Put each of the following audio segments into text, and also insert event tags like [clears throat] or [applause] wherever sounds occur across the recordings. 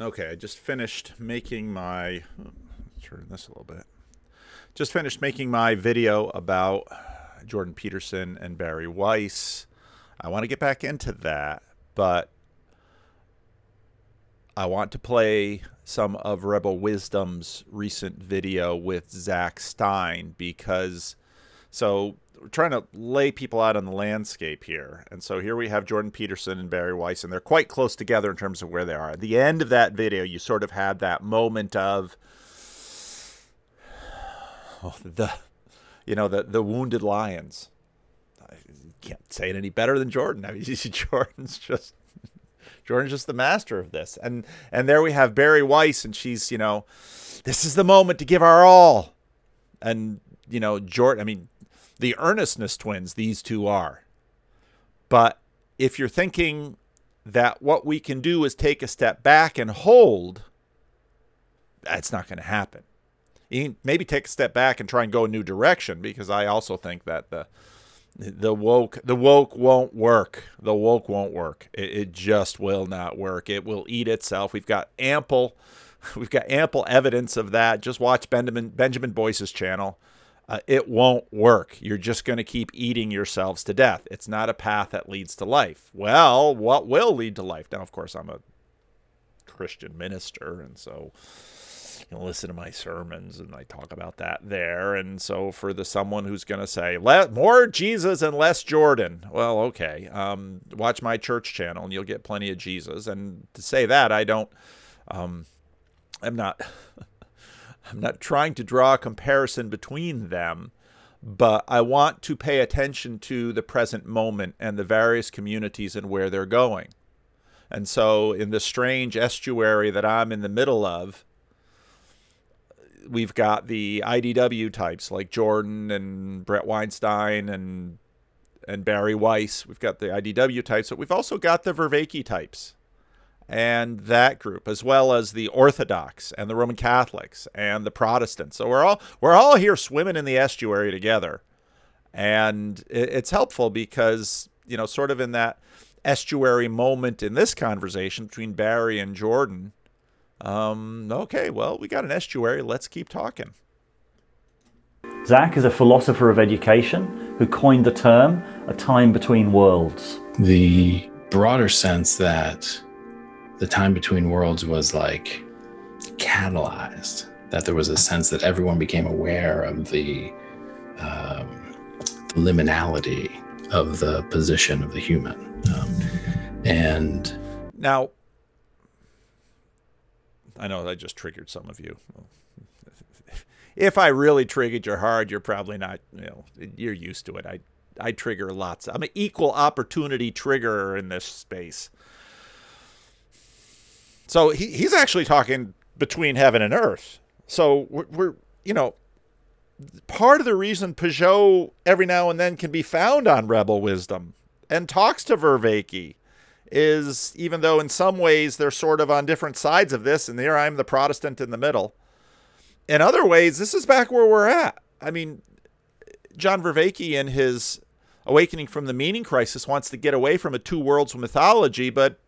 Okay, I just finished making my. Turn this a little bit. Just finished making my video about Jordan Peterson and Bari Weiss. I want to get back into that, but I want to play some of Rebel Wisdom's recent video with Zach Stein because so we're trying to lay people out on the landscape here. And so here we have Jordan Peterson and Bari Weiss, and they're quite close together in terms of where they are. At the end of that video, you sort of had that moment of [sighs] oh, the, you know, the the wounded lions. I can't say it any better than Jordan. I mean, [laughs] Jordan's just Jordan's just the master of this. And and there we have Bari Weiss, and she's you know, this is the moment to give our all. And you know, Jordan. I mean, the earnestness twins, these two are. But if you're thinking that what we can do is take a step back and hold, that's not going to happen. Maybe take a step back and try and go a new direction because I also think that the the woke the woke won't work. The woke won't work. It, it just will not work. It will eat itself. We've got ample [laughs] we've got ample evidence of that. Just watch Benjamin Benjamin Boyce's channel uh, it won't work. You're just going to keep eating yourselves to death. It's not a path that leads to life. Well, what will lead to life? Now, of course, I'm a Christian minister, and so you know, listen to my sermons, and I talk about that there. And so, for the someone who's going to say more Jesus and less Jordan, well, okay, um, watch my church channel, and you'll get plenty of Jesus. And to say that, I don't. Um, I'm not. [laughs] I'm not trying to draw a comparison between them, but I want to pay attention to the present moment and the various communities and where they're going. And so, in the strange estuary that I'm in the middle of, we've got the IDW types like Jordan and Brett Weinstein and and Bari Weiss. We've got the IDW types, but we've also got the Vervaeke types and that group, as well as the Orthodox and the Roman Catholics and the Protestants. So we're all we're all here swimming in the estuary together, and it's helpful because you know, sort of in that estuary moment in this conversation between Bari and Jordan. Um, okay, well, we got an estuary. Let's keep talking. Zach is a philosopher of education who coined the term a time between worlds. The broader sense that the time between worlds was like catalyzed that there was a sense that everyone became aware of the, um, the liminality of the position of the human. Um, and now i know i just triggered some of you. If i really triggered your hard you're probably not you know you're used to it. I i trigger lots. I'm an equal opportunity triggerer in this space so he, he's actually talking between heaven and earth. So we're, we're, you know, part of the reason Pageau every now and then can be found on Rebel Wisdom and talks to Vervaeke is even though in some ways they're sort of on different sides of this, and there I'm the Protestant in the middle. In other ways, this is back where we're at. I mean, John Vervaeke in his Awakening from the Meaning Crisis wants to get away from a two worlds mythology, but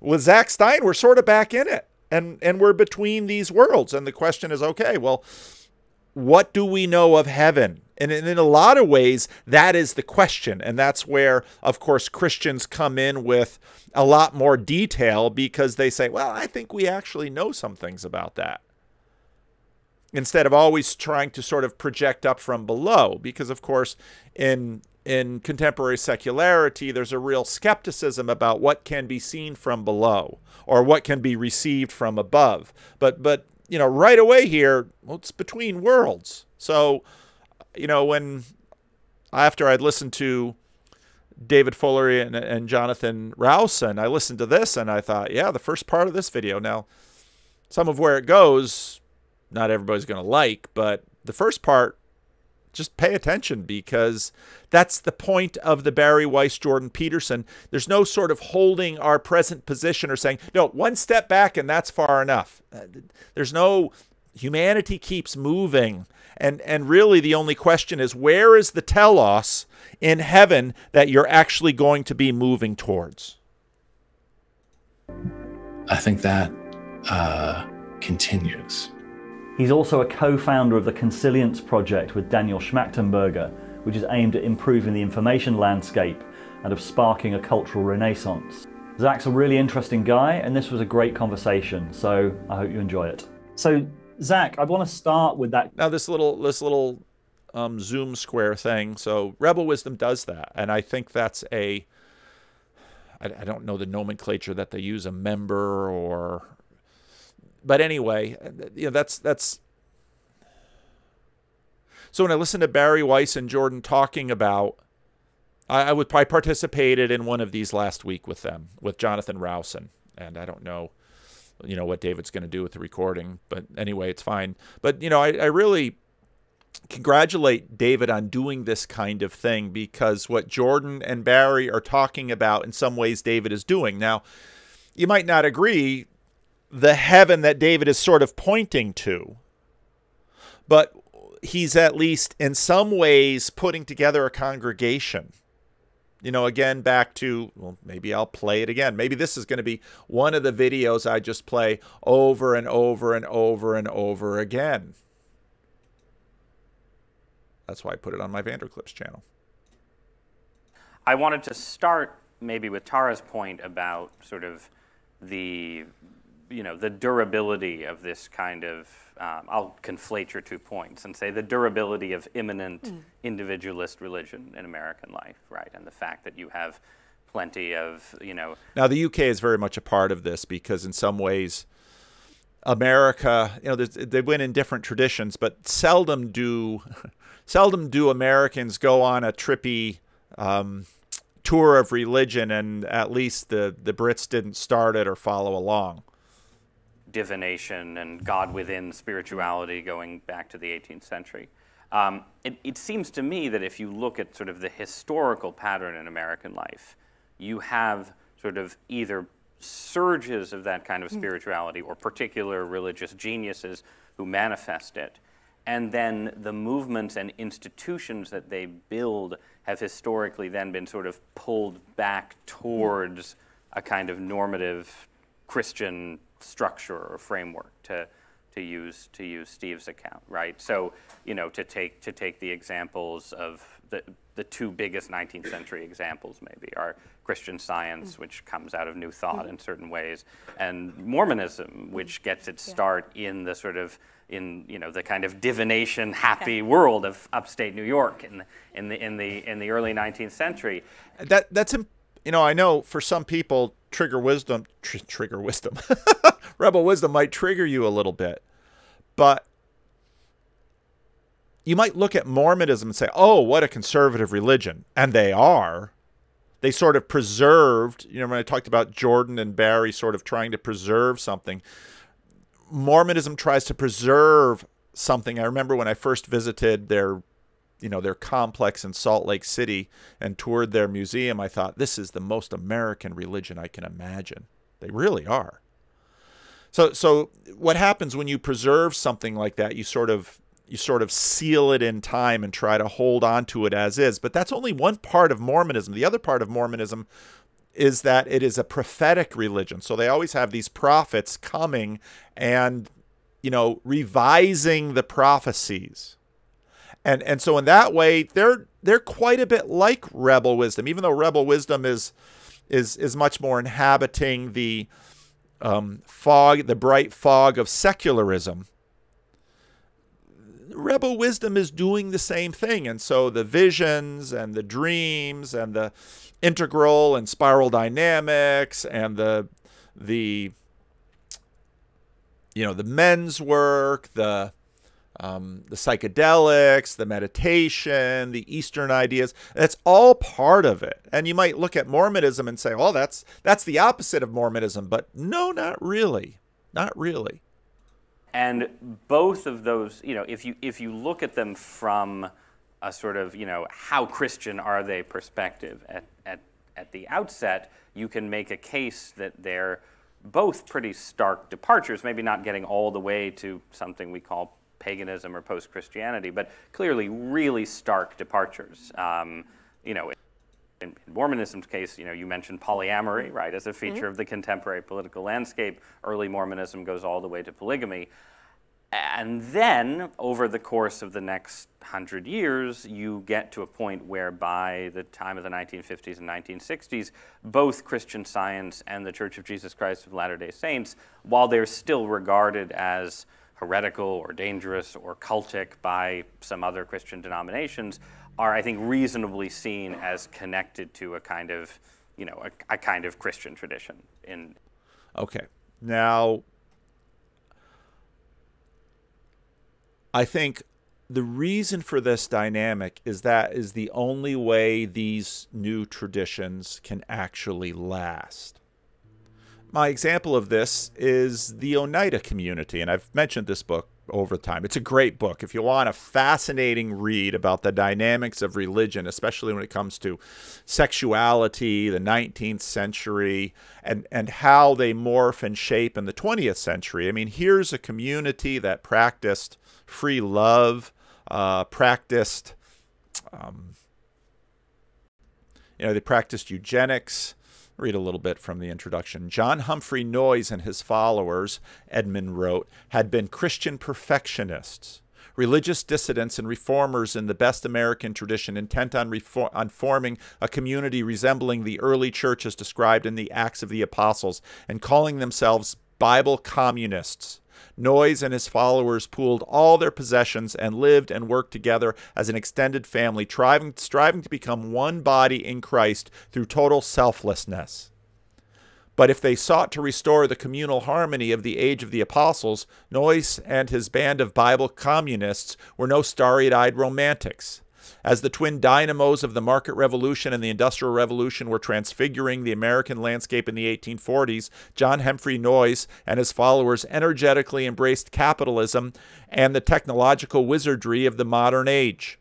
with Zach Stein, we're sort of back in it. And and we're between these worlds. And the question is, okay, well, what do we know of heaven? And in, a lot of ways, that is the question. And that's where, of course, Christians come in with a lot more detail because they say, well, I think we actually know some things about that. Instead of always trying to sort of project up from below. Because, of course, in in contemporary secularity, there's a real skepticism about what can be seen from below or what can be received from above. But, but you know, right away here, well, it's between worlds. So, you know, when after I'd listened to David Fuller and, and Jonathan Rowson, I listened to this and I thought, yeah, the first part of this video. Now, some of where it goes, not everybody's going to like, but the first part just pay attention because that's the point of the Bari Weiss Jordan Peterson. There's no sort of holding our present position or saying, no, one step back and that's far enough. Uh, there's no humanity keeps moving. And and really the only question is where is the telos in heaven that you're actually going to be moving towards? I think that uh, continues. He's also a co founder of the Consilience Project with Daniel Schmachtenberger, which is aimed at improving the information landscape and of sparking a cultural renaissance. Zach's a really interesting guy, and this was a great conversation, so I hope you enjoy it. So, Zach, I want to start with that. Now, this little this little um, Zoom square thing. So, Rebel Wisdom does that, and I think that's a. I don't know the nomenclature that they use, a member or, but anyway, uh, you know that's that's. So when I listen to Bari Weiss and Jordan talking about I, I would I participated in one of these last week with them with Jonathan Rowson, and I don't know, you know, what David's going to do with the recording, but anyway, it's fine. But you know, I, I really congratulate David on doing this kind of thing because what Jordan and Bari are talking about in some ways David is doing. Now, you might not agree the heaven that David is sort of pointing to, but he's at least in some ways putting together a congregation you know, again, back to, well, maybe I'll play it again. Maybe this is going to be one of the videos I just play over and over and over and over again. That's why I put it on my Vanderklips channel. I wanted to start maybe with Tara's point about sort of the, you know, the durability of this kind of um, I'll conflate your two points and say the durability of immanent mm. individualist religion in American life, right? And the fact that you have plenty of, you know. Now, the UK is very much a part of this because, in some ways, America, you know, they went in different traditions, but seldom do, [laughs] seldom do Americans go on a trippy um, tour of religion, and at least the the Brits didn't start it or follow along divination and God within spirituality going back to the 18th century. Um, it, it, seems to me that if you look at sort of the historical pattern in American life, you have sort of either surges of that kind of hmm. spirituality or particular religious geniuses who manifest it. And then the movements and institutions that they build have historically then been sort of pulled back towards a kind of normative Christian structure or framework to to use to use Steve's account, right? So you know to take to take the examples of the the two biggest 19th century examples maybe are Christian Science, which comes out of New Thought in certain ways, and Mormonism, which gets its start in the sort of in you know the kind of divination happy world of upstate New York in in the in the in the early 19th century. That that's you know I know for some people trigger wisdom tr- trigger wisdom. [laughs] Rebel wisdom might trigger you a little bit but you might look at mormonism and say oh what a conservative religion. And they are. They sort of preserved you know when i talked about jordan and Bari sort of trying to preserve something mormonism tries to preserve something. I remember when i first visited their you know their complex in Salt Lake City and toured their museum, I thought this is the most American religion I can imagine. They really are. So so what happens when you preserve something like that? You sort of you sort of seal it in time and try to hold on to it as is. But that's only one part of Mormonism. The other part of Mormonism is that it is a prophetic religion. So they always have these prophets coming and you know revising the prophecies and and so in that way they're they're quite a bit like rebel wisdom even though rebel wisdom is is is much more inhabiting the um, fog the bright fog of secularism rebel wisdom is doing the same thing. And so the visions and the dreams and the integral and spiral dynamics and the the you know the men's work the um, the psychedelics, the meditation, the Eastern ideas. That's all part of it. And you might look at Mormonism and say, "Oh, that's that's the opposite of Mormonism," but no, not really, not really. And both of those, you know, if you if you look at them from a sort of, you know, how Christian are they perspective at at at the outset, you can make a case that they're both pretty stark departures, maybe not getting all the way to something we call paganism or post Christianity, but clearly really stark departures. Um, you know. in Mormonism's case, you know, you mentioned polyamory, right, as a feature Mm-hmm. of the contemporary political landscape. Early Mormonism goes all the way to polygamy. And then, over the course of the next hundred years, you get to a point where, by the time of the 1950s and 1960s, both Christian Science and the Church of Jesus Christ of Latter day Saints, while they're still regarded as heretical or dangerous or cultic by some other Christian denominations, are, I think, reasonably seen as connected to a kind of, you know, a, a kind of Christian tradition in Okay. Now, I think the reason for this dynamic is that is the only way these new traditions can actually last. My example of this is the Oneida community, and I've mentioned this book over time. It's a great book. If you want a fascinating read about the dynamics of religion, especially when it comes to sexuality, the 19th century, and, and how they morph and shape in the 20th century. I mean, here's a community that practiced free love, uh, practiced, um, you know, they practiced eugenics. Read a little bit from the introduction. John Humphrey Noyes and his followers, Edmund wrote, had been Christian perfectionists, religious dissidents and reformers in the best American tradition, intent on, on forming a community resembling the early church as described in the Acts of the Apostles, and calling themselves Bible communists. Noyes and his followers pooled all their possessions and lived and worked together as an extended family, striving, striving to become one body in Christ through total selflessness. But if they sought to restore the communal harmony of the age of the apostles, Noyes and his band of Bible communists were no starry eyed romantics. As the twin dynamos of the market revolution and the industrial revolution were transfiguring the American landscape in the 1840s, John Humphrey Noyes and his followers energetically embraced capitalism and the technological wizardry of the modern age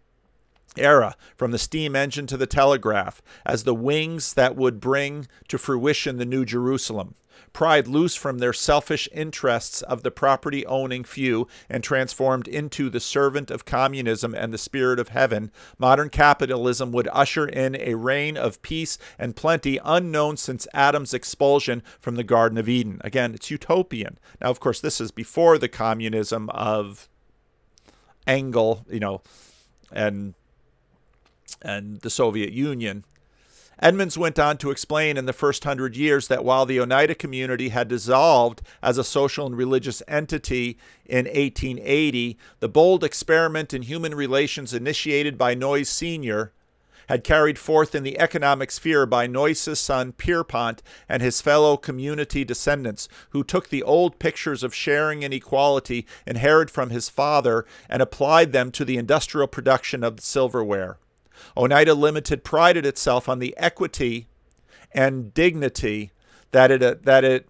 era, from the steam engine to the telegraph, as the wings that would bring to fruition the New Jerusalem. Pried loose from their selfish interests of the property owning few and transformed into the servant of communism and the spirit of heaven, modern capitalism would usher in a reign of peace and plenty unknown since Adam's expulsion from the Garden of Eden. Again, it's utopian. Now, of course, this is before the communism of Engel, you know, and and the Soviet Union. Edmonds went on to explain in the first hundred years that while the Oneida community had dissolved as a social and religious entity in 1880, the bold experiment in human relations initiated by Noyes Sr. had carried forth in the economic sphere by Noyes' son Pierpont and his fellow community descendants, who took the old pictures of sharing and equality inherited from his father and applied them to the industrial production of silverware. Oneida Limited prided itself on the equity and dignity that it uh, that it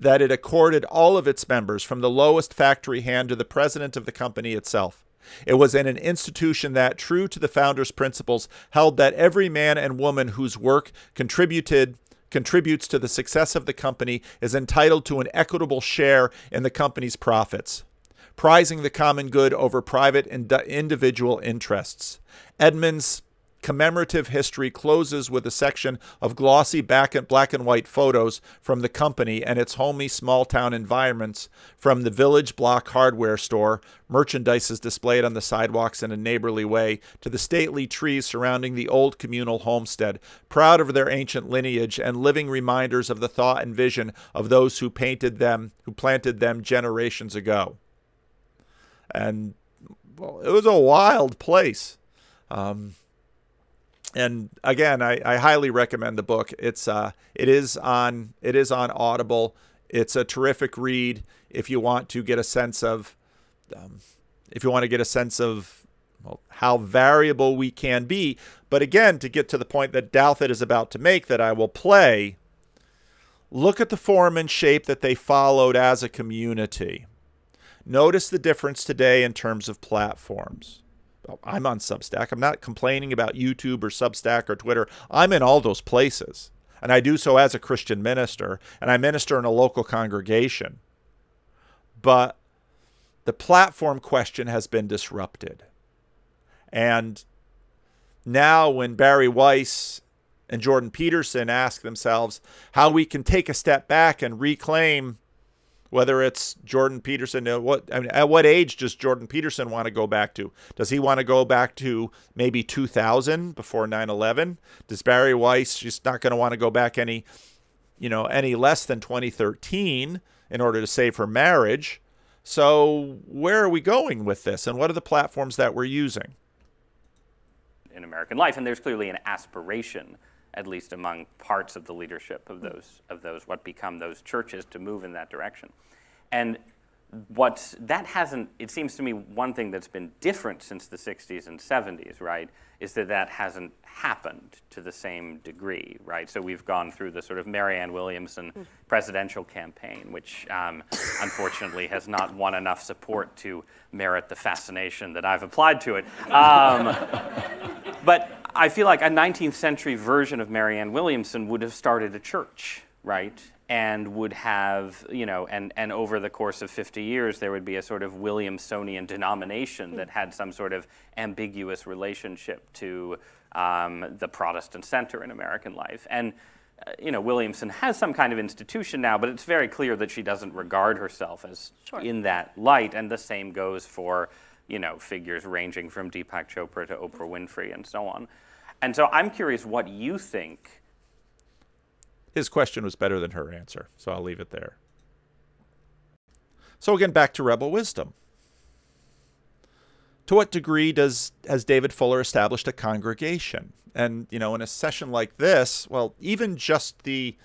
that it accorded all of its members from the lowest factory hand to the president of the company itself. It was in an institution that, true to the founder's principles, held that every man and woman whose work contributed contributes to the success of the company is entitled to an equitable share in the company's profits prizing the common good over private and individual interests. Edmonds' commemorative history closes with a section of glossy black and, black and white photos from the company and its homey small town environments from the village block hardware store. Merchandise is displayed on the sidewalks in a neighborly way to the stately trees surrounding the old communal homestead. Proud of their ancient lineage and living reminders of the thought and vision of those who painted them who planted them generations ago and well, it was a wild place. Um, and again, I, I, highly recommend the book. It's uh, it is on it is on Audible. It's a terrific read if you want to get a sense of um, if you want to get a sense of well, how variable we can be. But again, to get to the point that Douthat is about to make, that I will play. Look at the form and shape that they followed as a community. Notice the difference today in terms of platforms. Oh, I'm on Substack. I'm not complaining about YouTube or Substack or Twitter. I'm in all those places. And I do so as a Christian minister, and I minister in a local congregation. But the platform question has been disrupted. And now when Bari Weiss and Jordan Peterson ask themselves how we can take a step back and reclaim whether it's Jordan Peterson uh, what I mean, at what age does Jordan Peterson want to go back to? Does he want to go back to maybe 2000 before 9/11 does Bari Weiss just not going to want to go back any you know any less than 2013 in order to save her marriage? So where are we going with this and what are the platforms that we're using? In American life and there's clearly an aspiration at least among parts of the leadership of those, of those what become those churches, to move in that direction. And what that hasn't, it seems to me, one thing that's been different since the 60s and 70s, right, is that that hasn't happened to the same degree, right? So we've gone through the sort of Marianne Williamson presidential campaign, which um, unfortunately has not won enough support to merit the fascination that I've applied to it. Um, [laughs] but I feel like a 19th century version of Marianne Williamson would have started a church, right? And would have, you know, and, and over the course of 50 years, there would be a sort of Williamsonian denomination that had some sort of ambiguous relationship to um, the Protestant center in American life. And, uh, you know, Williamson has some kind of institution now, but it's very clear that she doesn't regard herself as sure. in that light. And the same goes for, you know, figures ranging from Deepak Chopra to Oprah Winfrey and so on. And so I'm curious what you think. His question was better than her answer, so I'll leave it there. So again, back to Rebel Wisdom. To what degree does has David Fuller established a congregation? And you know, in a session like this, well, even just the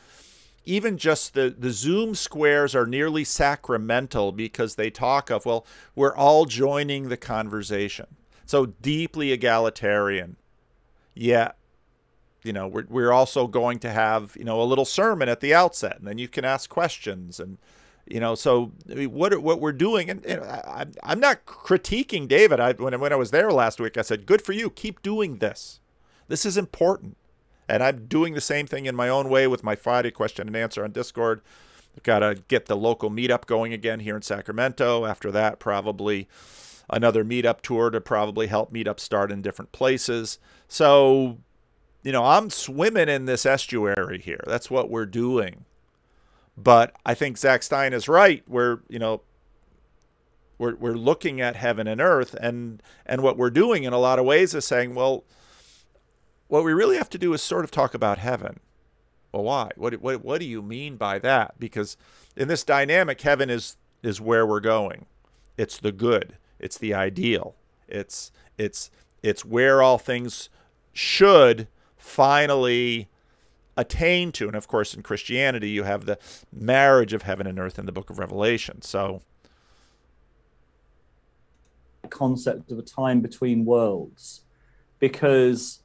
even just the, the Zoom squares are nearly sacramental because they talk of, well, we're all joining the conversation. So deeply egalitarian yeah, you know, we're, we're also going to have, you know, a little sermon at the outset, and then you can ask questions. And, you know, so I mean, what, what we're doing, and, and I, I'm not critiquing David. I, when, when I was there last week, I said, good for you. Keep doing this. This is important. And I'm doing the same thing in my own way with my Friday question and answer on Discord. I've got to get the local meetup going again here in Sacramento. After that, probably another meetup tour to probably help meetup start in different places. So, you know, I'm swimming in this estuary here. That's what we're doing. But I think Zach Stein is right. We're, you know, we're, we're looking at heaven and earth and and what we're doing in a lot of ways is saying, well, what we really have to do is sort of talk about heaven. Well, why? What, what, what do you mean by that? Because in this dynamic, heaven is is where we're going. It's the good. It's the ideal. It's it's it's where all things should finally attain to. And of course, in Christianity, you have the marriage of heaven and earth in the book of Revelation. So, concept of a time between worlds, because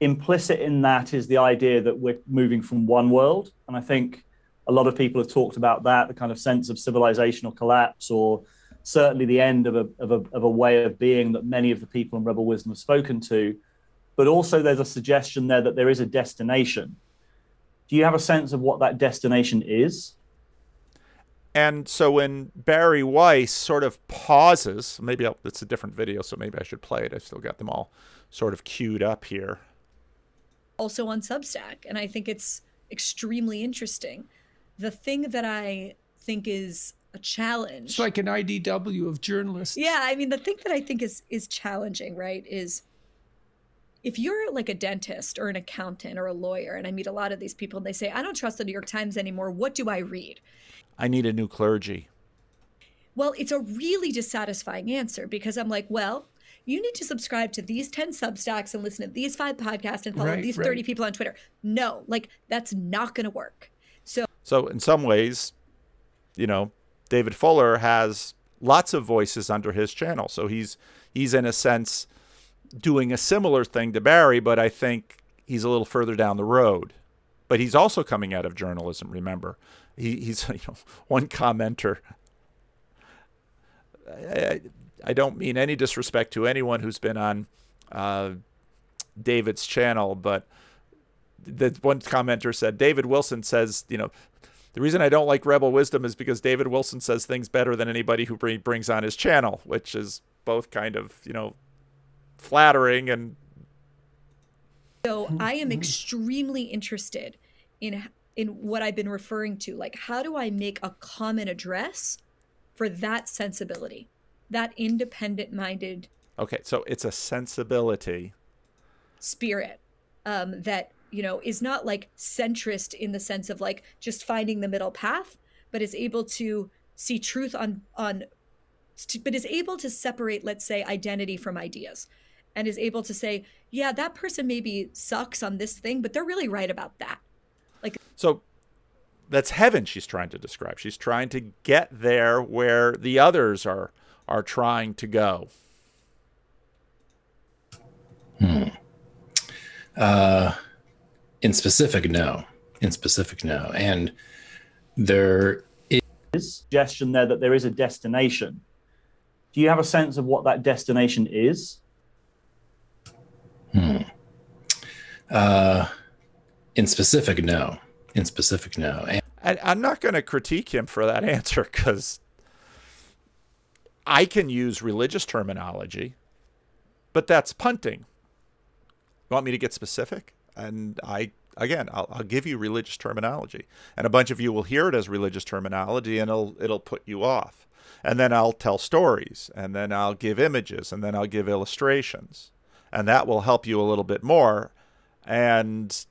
implicit in that is the idea that we're moving from one world. And I think a lot of people have talked about that the kind of sense of civilizational collapse or certainly the end of a, of a, of a way of being that many of the people in Rebel Wisdom have spoken to. But also, there's a suggestion there that there is a destination. Do you have a sense of what that destination is? And so when Bari Weiss sort of pauses, maybe I'll, it's a different video, so maybe I should play it. I've still got them all sort of queued up here. Also on Substack, and I think it's extremely interesting. The thing that I think is a challenge. It's like an IDW of journalists. Yeah, I mean the thing that I think is is challenging, right, is if you're like a dentist or an accountant or a lawyer, and I meet a lot of these people and they say, I don't trust the New York Times anymore, what do I read? I need a new clergy. Well, it's a really dissatisfying answer because I'm like, well, you need to subscribe to these 10 substacks and listen to these five podcasts and follow right, these 30 right. people on Twitter. No, like that's not going to work. So So in some ways, you know, David Fuller has lots of voices under his channel. So he's he's in a sense doing a similar thing to Bari, but I think he's a little further down the road. But he's also coming out of journalism. Remember, he, he's [laughs] you know one commenter. I, I, don't mean any disrespect to anyone who's been on uh, David's channel, but the one commenter said David Wilson says you know the reason I don't like Rebel Wisdom is because David Wilson says things better than anybody who brings on his channel, which is both kind of, you know, flattering and So I am extremely interested in in what I've been referring to. Like, how do I make a common address for that sensibility, that independent minded Okay, so it's a sensibility. spirit um, that, you know, is not like centrist in the sense of like just finding the middle path, but is able to see truth on, on, but is able to separate, let's say, identity from ideas and is able to say, yeah, that person maybe sucks on this thing, but they're really right about that. Like, So that's heaven she's trying to describe. She's trying to get there where the others are are trying to go. hmm. Uh, in specific, no. In specific, no. And there Is suggestion there that there is a destination. Do you have a sense of what that destination is? Uh, in specific, no. In specific, no. And And I'm not going to critique him for that [laughs] answer because I can use religious terminology, but that's punting. You want me to get specific? And I, again, I'll, I'll give you religious terminology, and a bunch of you will hear it as religious terminology, and it'll it'll put you off. And then I'll tell stories, and then I'll give images, and then I'll give illustrations, and that will help you a little bit more. And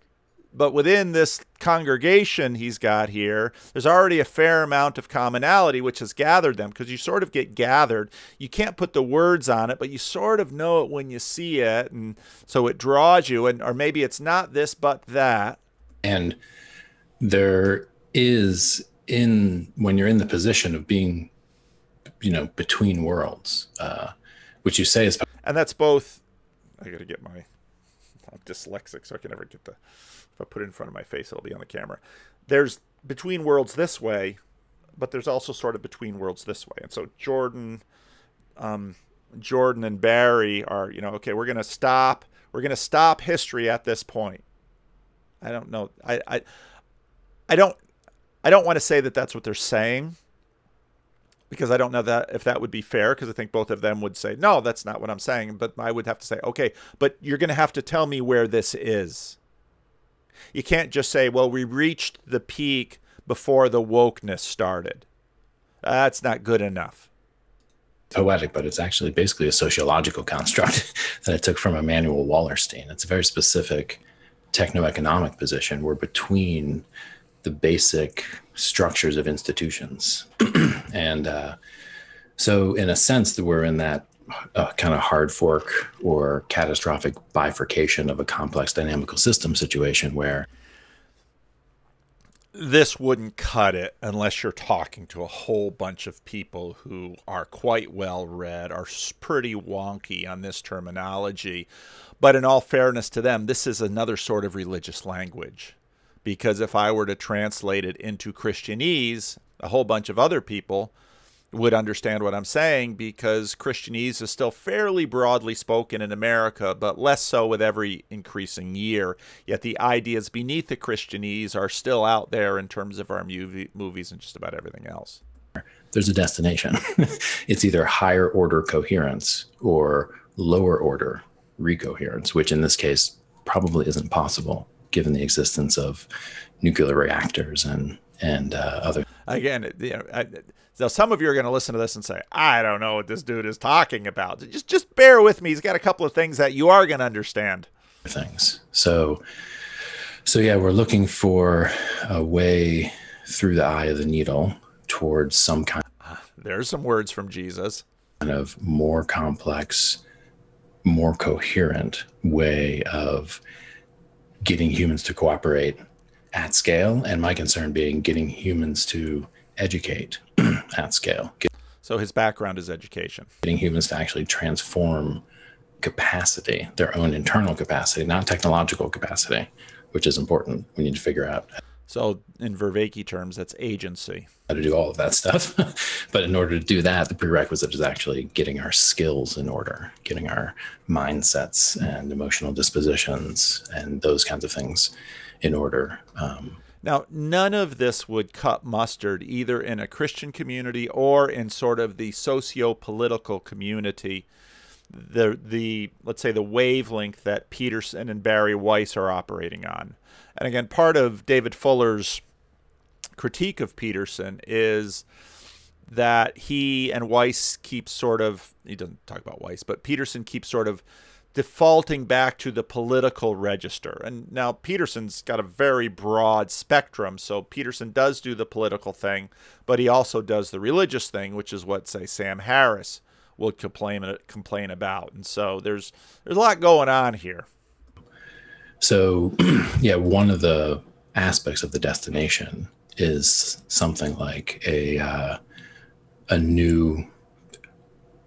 but within this congregation he's got here, there's already a fair amount of commonality which has gathered them because you sort of get gathered. You can't put the words on it, but you sort of know it when you see it, and so it draws you. And or maybe it's not this but that. and there is in when you're in the position of being you know between worlds uh which you say is and that's both. I gotta get my. [laughs] I'm dyslexic, so I can never get the. If I put it in front of my face, it'll be on the camera. There's between worlds this way, but there's also sort of between worlds this way. And so Jordan, um, Jordan and Bari are, you know, okay, we're gonna stop. We're gonna stop history at this point. I don't know. I I, I don't. I don't want to say that that's what they're saying because I don't know that if that would be fair because I think both of them would say no that's not what I'm saying but I would have to say okay but you're going to have to tell me where this is you can't just say well we reached the peak before the wokeness started. That's not good enough. Poetic but it's actually basically a sociological construct [laughs] that i took from immanuel wallerstein. It's a very specific techno-economic position. We're between the basic structures of institutions. [clears throat] And uh, so in a sense that we're in that uh, kind of hard fork or catastrophic bifurcation of a complex dynamical system situation where this wouldn't cut it unless you're talking to a whole bunch of people who are quite well read, are pretty wonky on this terminology. But in all fairness to them, this is another sort of religious language. Because if I were to translate it into Christianese, a whole bunch of other people would understand what I'm saying because Christianese is still fairly broadly spoken in America, but less so with every increasing year. Yet the ideas beneath the Christianese are still out there in terms of our movie, movies and just about everything else. there's a destination. [laughs] it's either higher order coherence or lower order recoherence, which in this case probably isn't possible given the existence of nuclear reactors and and uh, other Again, you know, I, so some of you are going to listen to this and say, "I don't know what this dude is talking about." Just just bear with me. He's got a couple of things that you are going to understand. things. So so yeah, we're looking for a way through the eye of the needle towards some kind ah, There's some words from Jesus. Kind of more complex, more coherent way of getting humans to cooperate at scale. And my concern being getting humans to educate at scale, So his background is education. getting humans to actually transform capacity, their own internal capacity, not technological capacity, which is important. We need to figure out So in Vervaeke terms, that's agency. how to do all of that stuff. [laughs] but in order to do that, the prerequisite is actually getting our skills in order, getting our mindsets and emotional dispositions and those kinds of things in order. Um, Now, none of this would cut mustard either in a Christian community or in sort of the socio political community. the the let's say the wavelength that Peterson and Bari Weiss are operating on. And again, part of David Fuller's critique of Peterson is that he and Weiss keep sort of he doesn't talk about Weiss, but Peterson keeps sort of defaulting back to the political register. And now Peterson's got a very broad spectrum, so Peterson does do the political thing, but he also does the religious thing, which is what say Sam Harris would complain complain about. And so there's there's a lot going on here. So [clears throat] yeah, one of the aspects of the destination is something like a uh, a new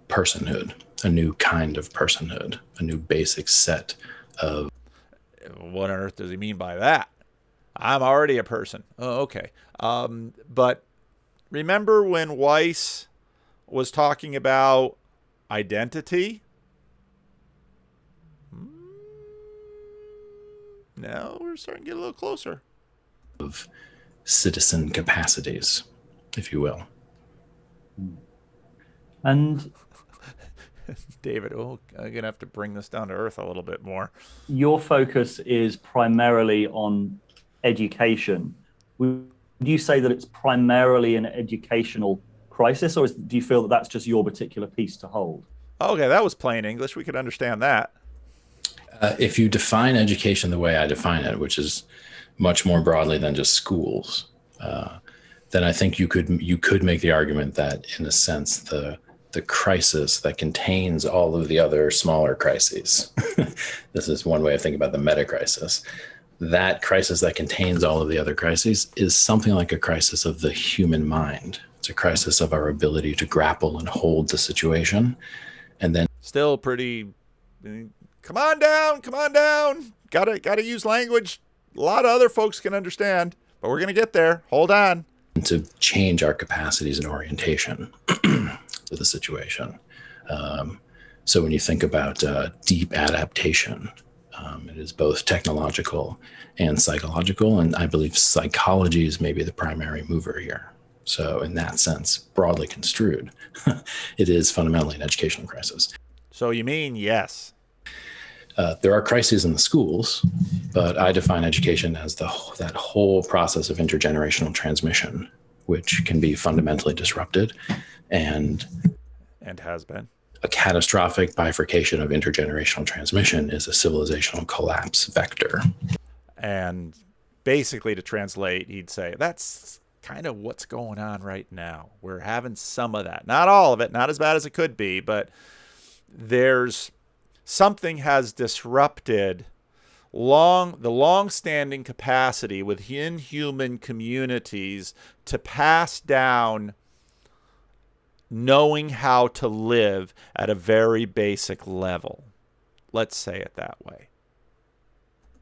personhood, a new kind of personhood, a new basic set of. What on earth does he mean by that? I'm already a person. Oh, okay. Um, but remember when Weiss was talking about identity? Hmm. Now we're starting to get a little closer. Of citizen capacities, if you will. And [laughs] David, oh, I'm gonna have to bring this down to earth a little bit more. Your focus is primarily on education. Would you say that it's primarily an educational crisis, or is, do you feel that that's just your particular piece to hold? Okay, that was plain English. We could understand that. Uh, if you define education the way I define it, which is much more broadly than just schools, uh, then I think you could you could make the argument that, in a sense, the the crisis that contains all of the other smaller crises. [laughs] this is one way of thinking about the meta crisis. That crisis that contains all of the other crises is something like a crisis of the human mind. It's a crisis of our ability to grapple and hold the situation. And then still pretty come on down, come on down. Gotta gotta use language a lot of other folks can understand, but we're gonna get there. Hold on. To change our capacities and orientation [clears throat] to the situation. Um, so when you think about uh, deep adaptation, um, it is both technological and psychological, and I believe psychology is maybe the primary mover here. So in that sense, broadly construed, [laughs] it is fundamentally an educational crisis. So you mean yes? Uh, there are crises in the schools, but I define education as the that whole process of intergenerational transmission, which can be fundamentally disrupted, and and has been a catastrophic bifurcation of intergenerational transmission is a civilizational collapse vector. And basically, to translate, he'd say that's kind of what's going on right now. We're having some of that, not all of it, not as bad as it could be, but there's something has disrupted long the long-standing capacity within human communities to pass down knowing how to live at a very basic level. Let's say it that way.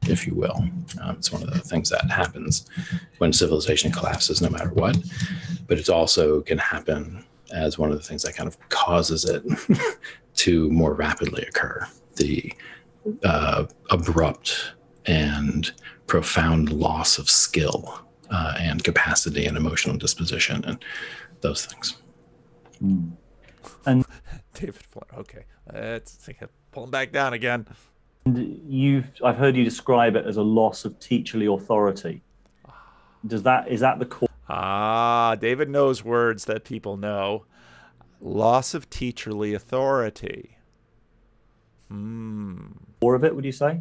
If you will. Um, it's one of the things that happens when civilization collapses, no matter what. But it also can happen as one of the things that kind of causes it [laughs] to more rapidly occur. The uh, abrupt and profound loss of skill uh, and capacity and emotional disposition and those things. Mm. And [laughs] David Fuller, okay, let's pull him back down again. You've, I've heard you describe it as a loss of teacherly authority. Does that is that the core? Ah, David knows words that people know. Loss of teacherly authority. Hmm. More of it, would you say?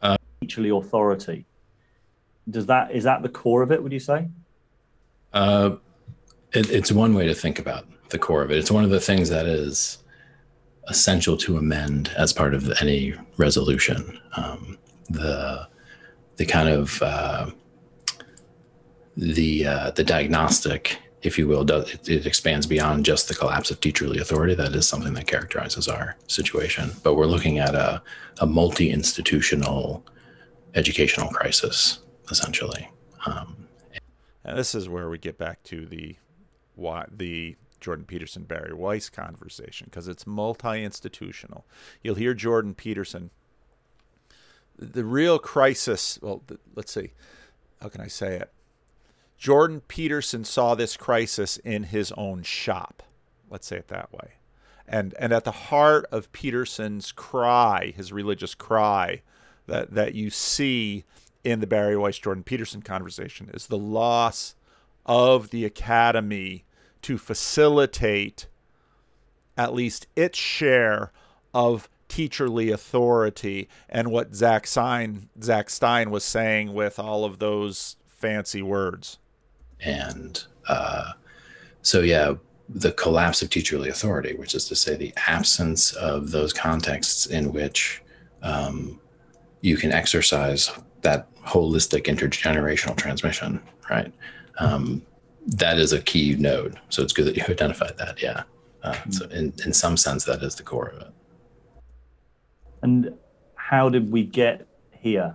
Uh, teacherly authority. Does that is that the core of it? Would you say? Uh, it, it's one way to think about the core of it. It's one of the things that is essential to amend as part of any resolution. Um, the the kind of uh, the uh, the diagnostic, if you will, does it, it, expands beyond just the collapse of teacherly authority. That is something that characterizes our situation. But we're looking at a, a multi institutional educational crisis, essentially. Um, and this is where we get back to the why the Jordan Peterson Bari Weiss conversation because it's multi institutional. You'll hear Jordan Peterson. The real crisis, well, let's see, how can I say it? Jordan Peterson saw this crisis in his own shop. Let's say it that way. And and at the heart of Peterson's cry, his religious cry, that that you see in the Bari Weiss Jordan Peterson conversation is the loss of the academy to facilitate at least its share of teacherly authority and what Zach Stein, Zach Stein was saying with all of those fancy words. And uh, so, yeah, the collapse of teacherly authority, which is to say the absence of those contexts in which um, you can exercise that holistic intergenerational transmission, right? Um, that is a key node. So it's good that you [laughs] identified that. Yeah. Uh, so in, in some sense, that is the core of it. And how did we get here?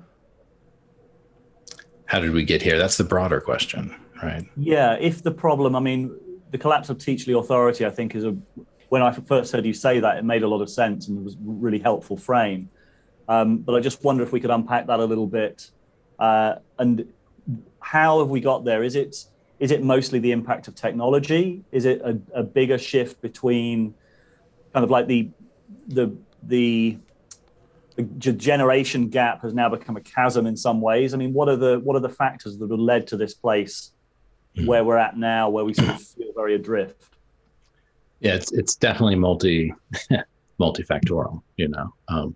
How did we get here? That's the broader question, right? Yeah. If the problem, I mean, the collapse of teacherly authority, I think, is a. When I first heard you say that, it made a lot of sense and it was a really helpful frame. Um, but I just wonder if we could unpack that a little bit. Uh, and how have we got there? Is it is it mostly the impact of technology? Is it a, a bigger shift between kind of like the the the the generation gap has now become a chasm in some ways. I mean, what are the what are the factors that have led to this place where we're at now, where we sort of [clears throat] feel very adrift? Yeah, it's it's definitely multi [laughs] multifactorial. You know, um,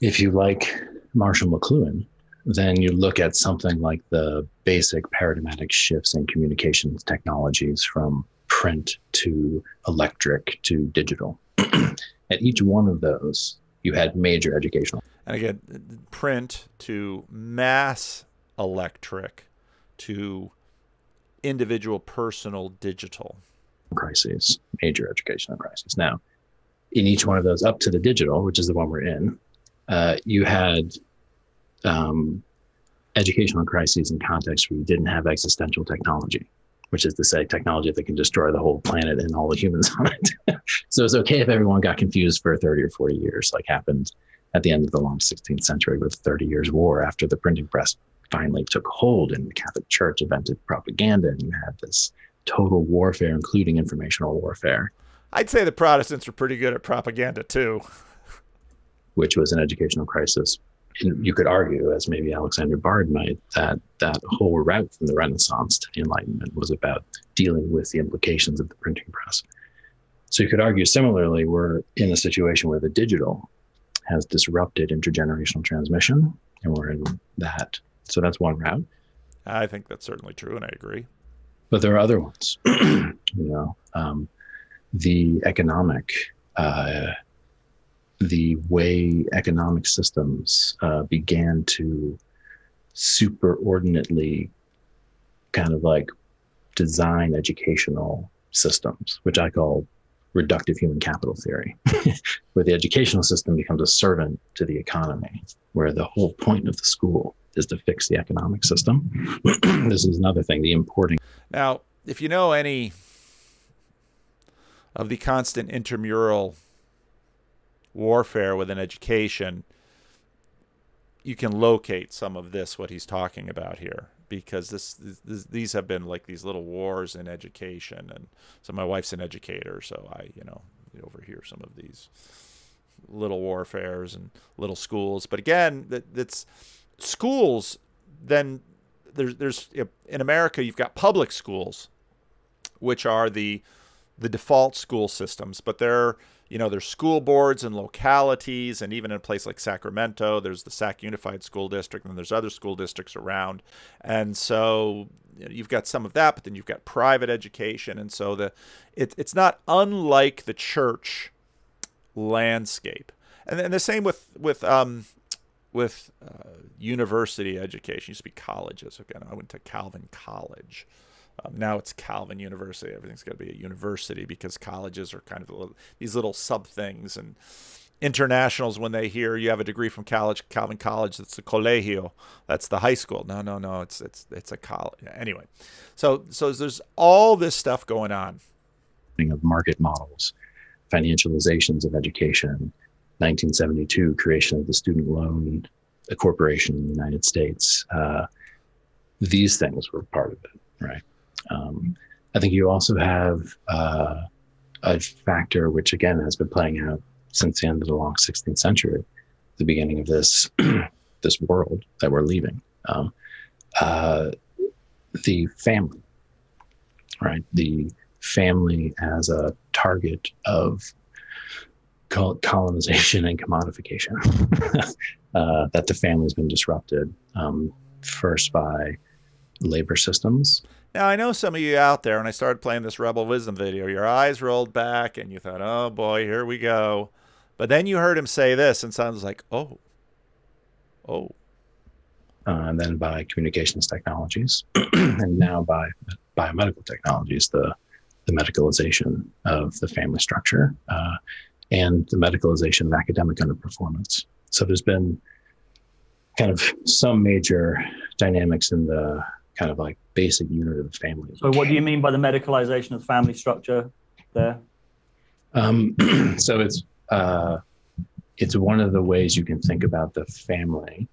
if you like Marshall McLuhan, then you look at something like the basic paradigmatic shifts in communications technologies from print to electric to digital. [clears throat] at each one of those, you had major educational. And again, print to mass electric to individual personal digital crises, major educational crises. Now, in each one of those, up to the digital, which is the one we're in, uh, you had um, educational crises in contexts where you didn't have existential technology, which is to say, technology that can destroy the whole planet and all the humans on it. [laughs] so it's okay if everyone got confused for 30 or 40 years, like happened at the end of the long 16th century with 30 years war after the printing press finally took hold and the Catholic Church invented propaganda and you had this total warfare, including informational warfare. I'd say the Protestants were pretty good at propaganda too. Which was an educational crisis. And you could argue, as maybe Alexander Bard might, that that whole route from the Renaissance to the Enlightenment was about dealing with the implications of the printing press. So you could argue similarly, we're in a situation where the digital has disrupted intergenerational transmission, and we're in that. So that's one route. I think that's certainly true, and I agree. But there are other ones. [clears throat] you know, um, the economic, uh, the way economic systems uh, began to superordinately kind of like design educational systems, which I call reductive human capital theory, [laughs] where the educational system becomes a servant to the economy, where the whole point of the school is to fix the economic system. [clears throat] this is another thing, the importing. Now, if you know any of the constant intramural warfare within education, you can locate some of this, what he's talking about here because this, this, these have been like these little wars in education and so my wife's an educator so i you know overhear some of these little warfares and little schools. But again that that's schools then there's there's in america you've got public schools which are the the default school systems but they're you know, there's school boards and localities, and even in a place like Sacramento, there's the Sac Unified School District, and there's other school districts around. And so you've got some of that, but then you've got private education, and so the it, it's not unlike the church landscape. And then the same with with um, with uh, university education. It used to be colleges. Again, I went to Calvin College. Um, now it's Calvin University. Everything's got to be a university because colleges are kind of little, these little sub things. And internationals, when they hear you have a degree from college, Calvin College, that's the colegio, that's the high school. No, no, no, it's it's it's a college. Anyway, so so there's all this stuff going on. Of market models, financializations of education, 1972 creation of the student loan corporation in the United States. Uh, these things were part of it, right? Um, I think you also have uh, a factor which again has been playing out since the end of the long 16th century, the beginning of this [clears throat] this world that we're leaving. Um, uh, the family, right? The family as a target of colonization and commodification. [laughs] uh, that the family's been disrupted um, first by labor systems. Now, I know some of you out there, when I started playing this Rebel Wisdom video, your eyes rolled back and you thought, oh boy, here we go. But then you heard him say this and sounds like, oh, oh. Uh, and then by communications technologies, [clears throat] and now by biomedical technologies, the, the medicalization of the family structure uh, and the medicalization of academic underperformance. So there's been kind of some major dynamics in the kind of like basic unit of the family. So, what do you mean by the medicalization of the family structure there? Um, [clears throat] so it's uh, it's one of the ways you can think about the family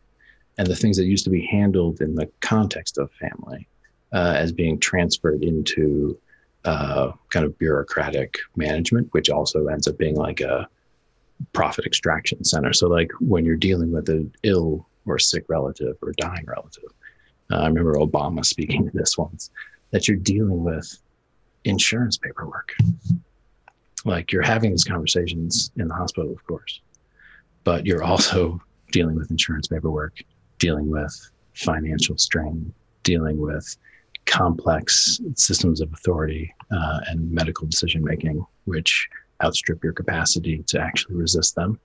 and the things that used to be handled in the context of family uh, as being transferred into uh, kind of bureaucratic management, which also ends up being like a profit extraction center. So, like when you're dealing with an ill or sick relative or dying relative, I remember Obama speaking to this once that you're dealing with insurance paperwork. Like you're having these conversations in the hospital, of course, but you're also dealing with insurance paperwork, dealing with financial strain, dealing with complex systems of authority uh, and medical decision making, which outstrip your capacity to actually resist them.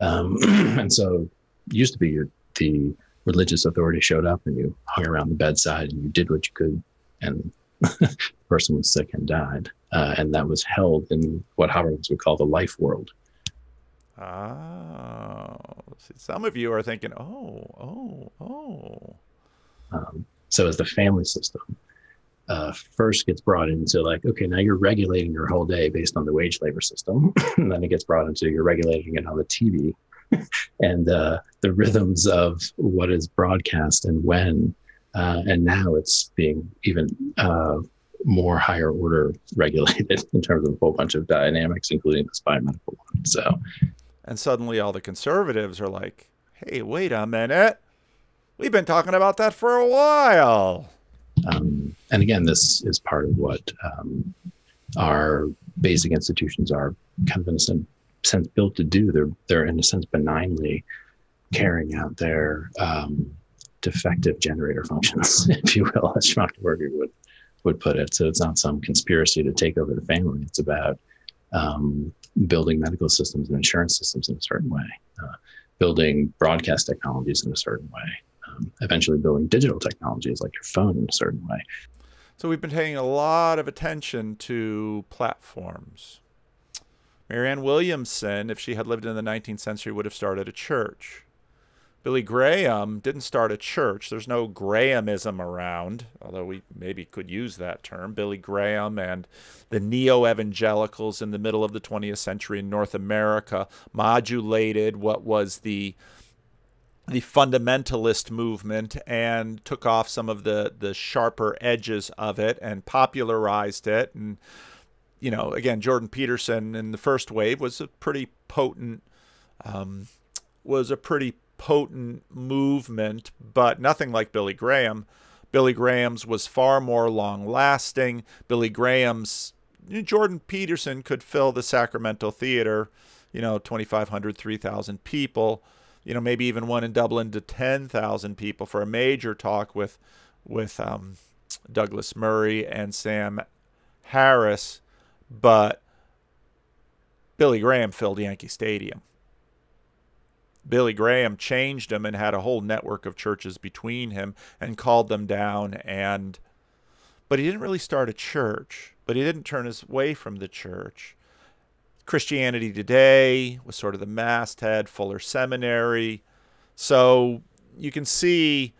Um, [clears throat] and so, used to be the religious authority showed up and you hung around the bedside and you did what you could, and [laughs] the person was sick and died. Uh, and that was held in what Habermas would call the life world. Oh, some of you are thinking, oh, oh, oh. Um, so, as the family system uh, first gets brought into like, okay, now you're regulating your whole day based on the wage labor system, [laughs] and then it gets brought into you're regulating it on the TV [laughs] and uh, the rhythms of what is broadcast and when. Uh, and now it's being even uh, more higher order regulated [laughs] in terms of a whole bunch of dynamics, including this biomedical one. So, and suddenly all the conservatives are like, "Hey, wait a minute, we've been talking about that for a while." Um, and again, this is part of what um, our basic institutions are kind of in a sense built to do. They're they're in a sense benignly carrying out their um, defective generator functions, [laughs] if you will, as Schmachtenberger would would put it. So it's not some conspiracy to take over the family. It's about um, building medical systems and insurance systems in a certain way, uh, building broadcast technologies in a certain way, um, eventually building digital technologies like your phone in a certain way. So we've been paying a lot of attention to platforms. Marianne Williamson, if she had lived in the 19th century, would have started a church. Billy Graham didn't start a church. There's no Grahamism around, although we maybe could use that term. Billy Graham and the neo evangelicals in the middle of the 20th century in North America modulated what was the the fundamentalist movement and took off some of the the sharper edges of it and popularized it and you know, again, Jordan Peterson in the first wave was a pretty potent, um, was a pretty potent movement, but nothing like Billy Graham. Billy Graham's was far more long lasting. Billy Graham's, Jordan Peterson could fill the Sacramento Theater, you know, 2,500, 3,000 people, you know, maybe even one in Dublin to 10,000 people for a major talk with, with um, Douglas Murray and Sam Harris but Billy Graham filled Yankee Stadium. Billy Graham changed him and had a whole network of churches between him and called them down and but he didn't really start a church, but he didn't turn his way from the church. Christianity Today was sort of the masthead, Fuller Seminary. So you can see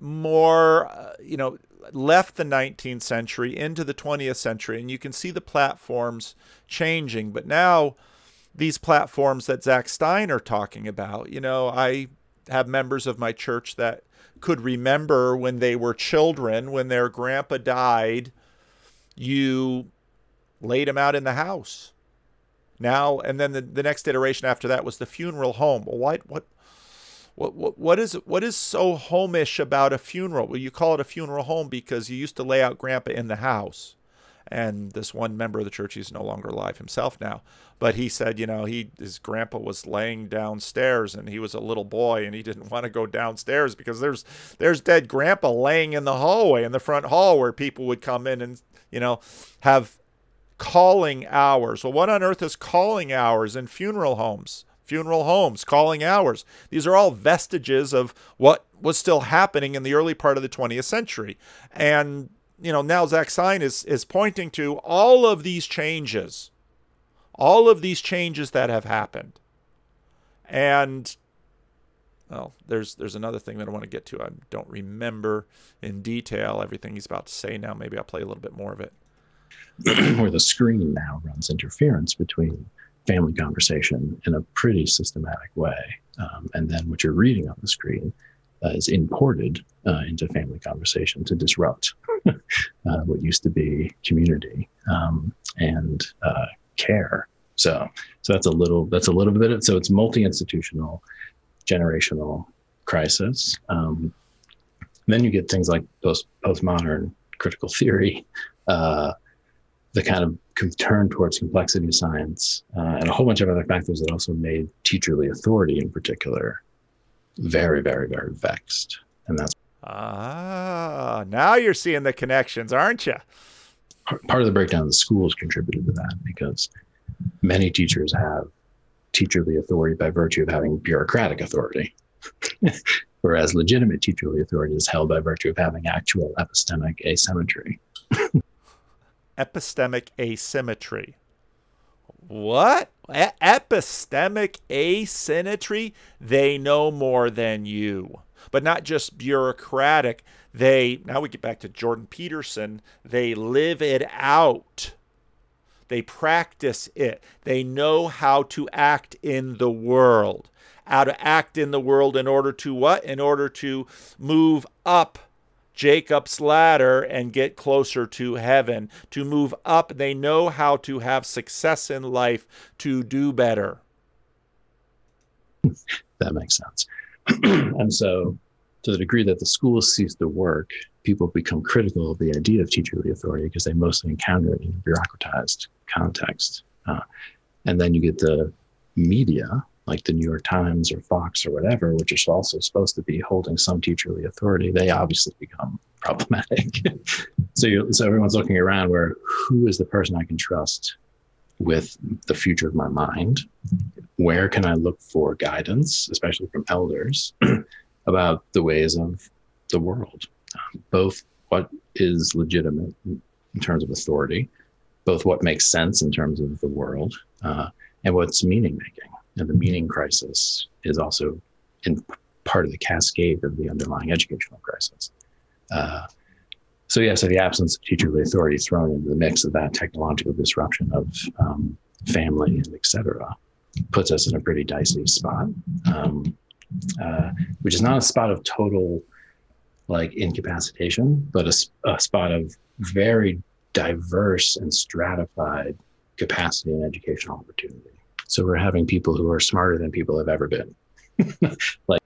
more, uh, you know, left the 19th century into the 20th century, and you can see the platforms changing. But now, these platforms that Zach Stein are talking about, you know, I have members of my church that could remember when they were children, when their grandpa died, you laid him out in the house. Now and then the, the next iteration after that was the funeral home. Well, what what what what what is what is so homish about a funeral? Well, you call it a funeral home because you used to lay out grandpa in the house. And this one member of the church, he's no longer alive himself now, but he said, you know, he his grandpa was laying downstairs and he was a little boy and he didn't [laughs] want to go downstairs because there's there's dead grandpa laying in the hallway in the front hall where people would come in and you know have calling hours. Well, what on earth is calling hours in funeral homes? Funeral homes, calling hours. These are all vestiges of what was still happening in the early part of the 20th century. And you know, now Zach Stein is, is pointing to all of these changes, all of these changes that have happened. And well, there's there's another thing that I want to get to. I don't remember in detail everything he's about to say now. Maybe I'll play a little bit more of it. [clears throat] Where the screen now runs interference between family conversation in a pretty systematic way, um, and then what you're reading on the screen uh, is imported uh, into family conversation to disrupt [laughs] uh, what used to be community um, and uh, care. So, so that's a little that's a little bit. Of, so it's multi-institutional, generational crisis. Um, then you get things like post postmodern critical theory, uh, the kind of turn towards complexity science, uh, and a whole bunch of other factors that also made teacherly authority, in particular, very, very, very vexed. And that's ah, now you're seeing the connections, aren't you? Part of the breakdown of the schools contributed to that because many teachers have teacherly authority by virtue of having bureaucratic authority, [laughs] whereas legitimate teacherly authority is held by virtue of having actual epistemic asymmetry. [laughs] epistemic asymmetry. What? E- epistemic asymmetry? They know more than you. But not just bureaucratic. They, now we get back to Jordan Peterson, they live it out. They practice it. They know how to act in the world. How to act in the world in order to what? In order to move up Jacob's ladder and get closer to heaven. To move up, they know how to have success in life, to do better. That makes sense. [clears throat] and so, to the degree that the schools cease to work, people become critical of the idea of teacherly authority because they mostly encounter it in a bureaucratized context. Uh, and then you get the media like the New York Times or Fox or whatever, which is also supposed to be holding some teacherly authority, they obviously become [laughs] problematic. so you, so everyone's looking around where who is the person I can trust with the future of my mind? Where can I look for guidance, especially from elders, [clears throat] about the ways of the world, both what is legitimate in terms of authority, both what makes sense in terms of the world, uh, and what's meaning making and the meaning crisis is also in part of the cascade of the underlying educational crisis. Uh, so yeah, so the absence of teacherly authority thrown into the mix of that technological disruption of um, family and et cetera puts us in a pretty dicey spot, um, uh, which is not a spot of total like incapacitation, but a, a spot of very diverse and stratified capacity and educational opportunity. So we're having people who are smarter than people have ever been. [laughs] like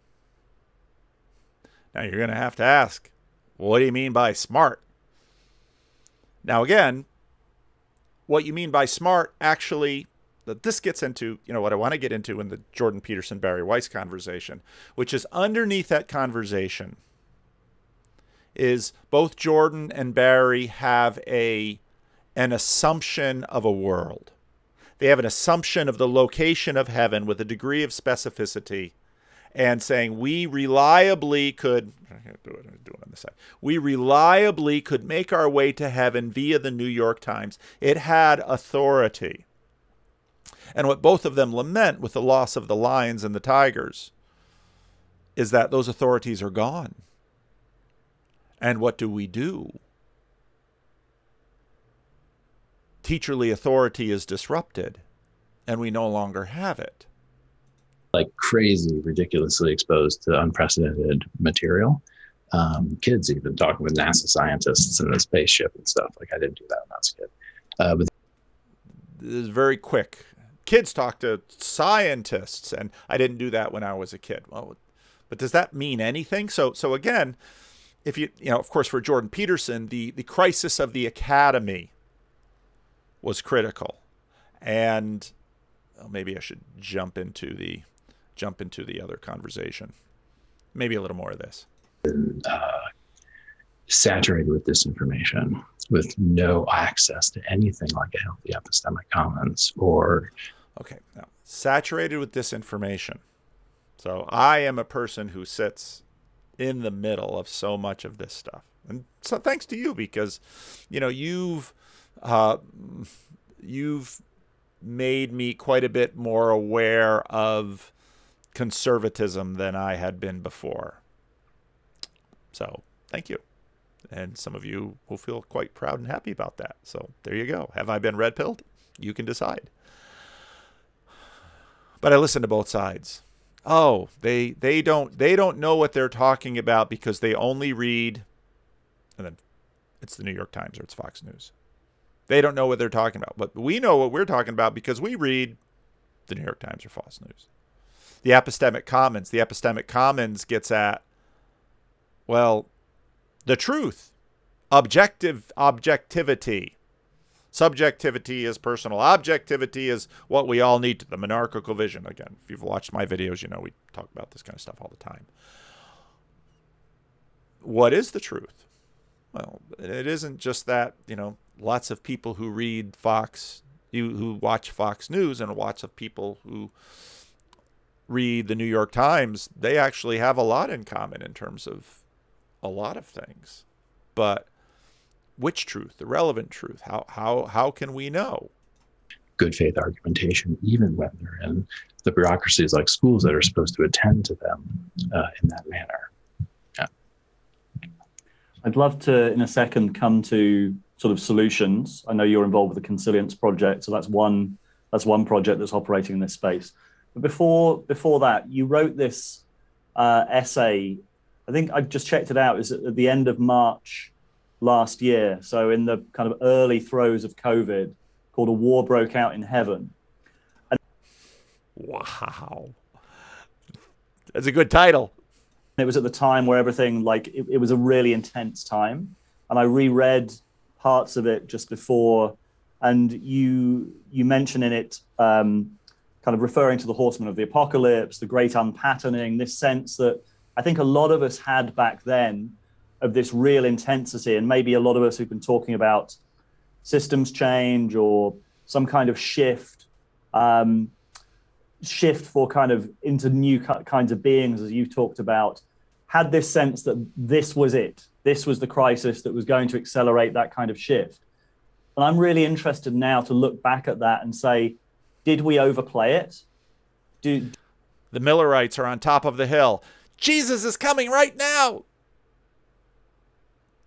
now you're going to have to ask, what do you mean by smart? Now again, what you mean by smart actually that this gets into, you know, what I want to get into in the Jordan Peterson Bari Weiss conversation, which is underneath that conversation is both Jordan and Barry have a an assumption of a world. They have an assumption of the location of heaven with a degree of specificity and saying we reliably could do it, do it on the side. We reliably could make our way to heaven via the New York Times. It had authority. And what both of them lament with the loss of the lions and the tigers is that those authorities are gone. And what do we do? Teacherly authority is disrupted and we no longer have it. Like crazy, ridiculously exposed to unprecedented material. Um, kids even talking with NASA scientists in the spaceship and stuff. Like I didn't do that when I was a kid. Uh, but is very quick. Kids talk to scientists, and I didn't do that when I was a kid. Well, but does that mean anything? So, so again, if you, you know, of course, for Jordan Peterson, the the crisis of the academy was critical, and well, maybe I should jump into the jump into the other conversation. Maybe a little more of this. Uh, saturated with disinformation, with no access to anything like a healthy epistemic commons or. Okay, now saturated with disinformation. So I am a person who sits in the middle of so much of this stuff, and so thanks to you because, you know, you've uh, you've made me quite a bit more aware of conservatism than I had been before. So thank you. And some of you will feel quite proud and happy about that. So there you go. Have I been red pilled? You can decide. But I listen to both sides. Oh, they they don't they don't know what they're talking about because they only read and then it's the New York Times or it's Fox News. They don't know what they're talking about. But we know what we're talking about because we read the New York Times or Fox News. The epistemic commons. The epistemic commons gets at, well, the truth, objective objectivity. Subjectivity is personal. Objectivity is what we all need to the monarchical vision. Again, if you've watched my videos, you know we talk about this kind of stuff all the time. What is the truth? Well, it isn't just that, you know, lots of people who read Fox, you who watch Fox News, and lots of people who read the New York Times, they actually have a lot in common in terms of a lot of things. But which truth, the relevant truth? How how how can we know? Good faith argumentation, even when they're in the bureaucracies like schools that are supposed to attend to them uh, in that manner. Yeah. I'd love to, in a second, come to sort of solutions. I know you're involved with the Consilience project, so that's one that's one project that's operating in this space. But before before that, you wrote this uh, essay. I think I just checked it out. Is at the end of March last year, so in the kind of early throes of COVID, called "A War Broke Out in Heaven." And wow, that's a good title. It was at the time where everything like it, it was a really intense time, and I reread parts of it just before, and you you mention in it um, kind of referring to the horsemen of the apocalypse, the great unpatterning, this sense that I think a lot of us had back then of this real intensity, and maybe a lot of us who've been talking about systems change or some kind of shift, um, shift for kind of into new kinds of beings, as you've talked about, had this sense that this was it. This was the crisis that was going to accelerate that kind of shift. And I'm really interested now to look back at that and say, did we overplay it? Do the Millerites are on top of the hill. Jesus is coming right now.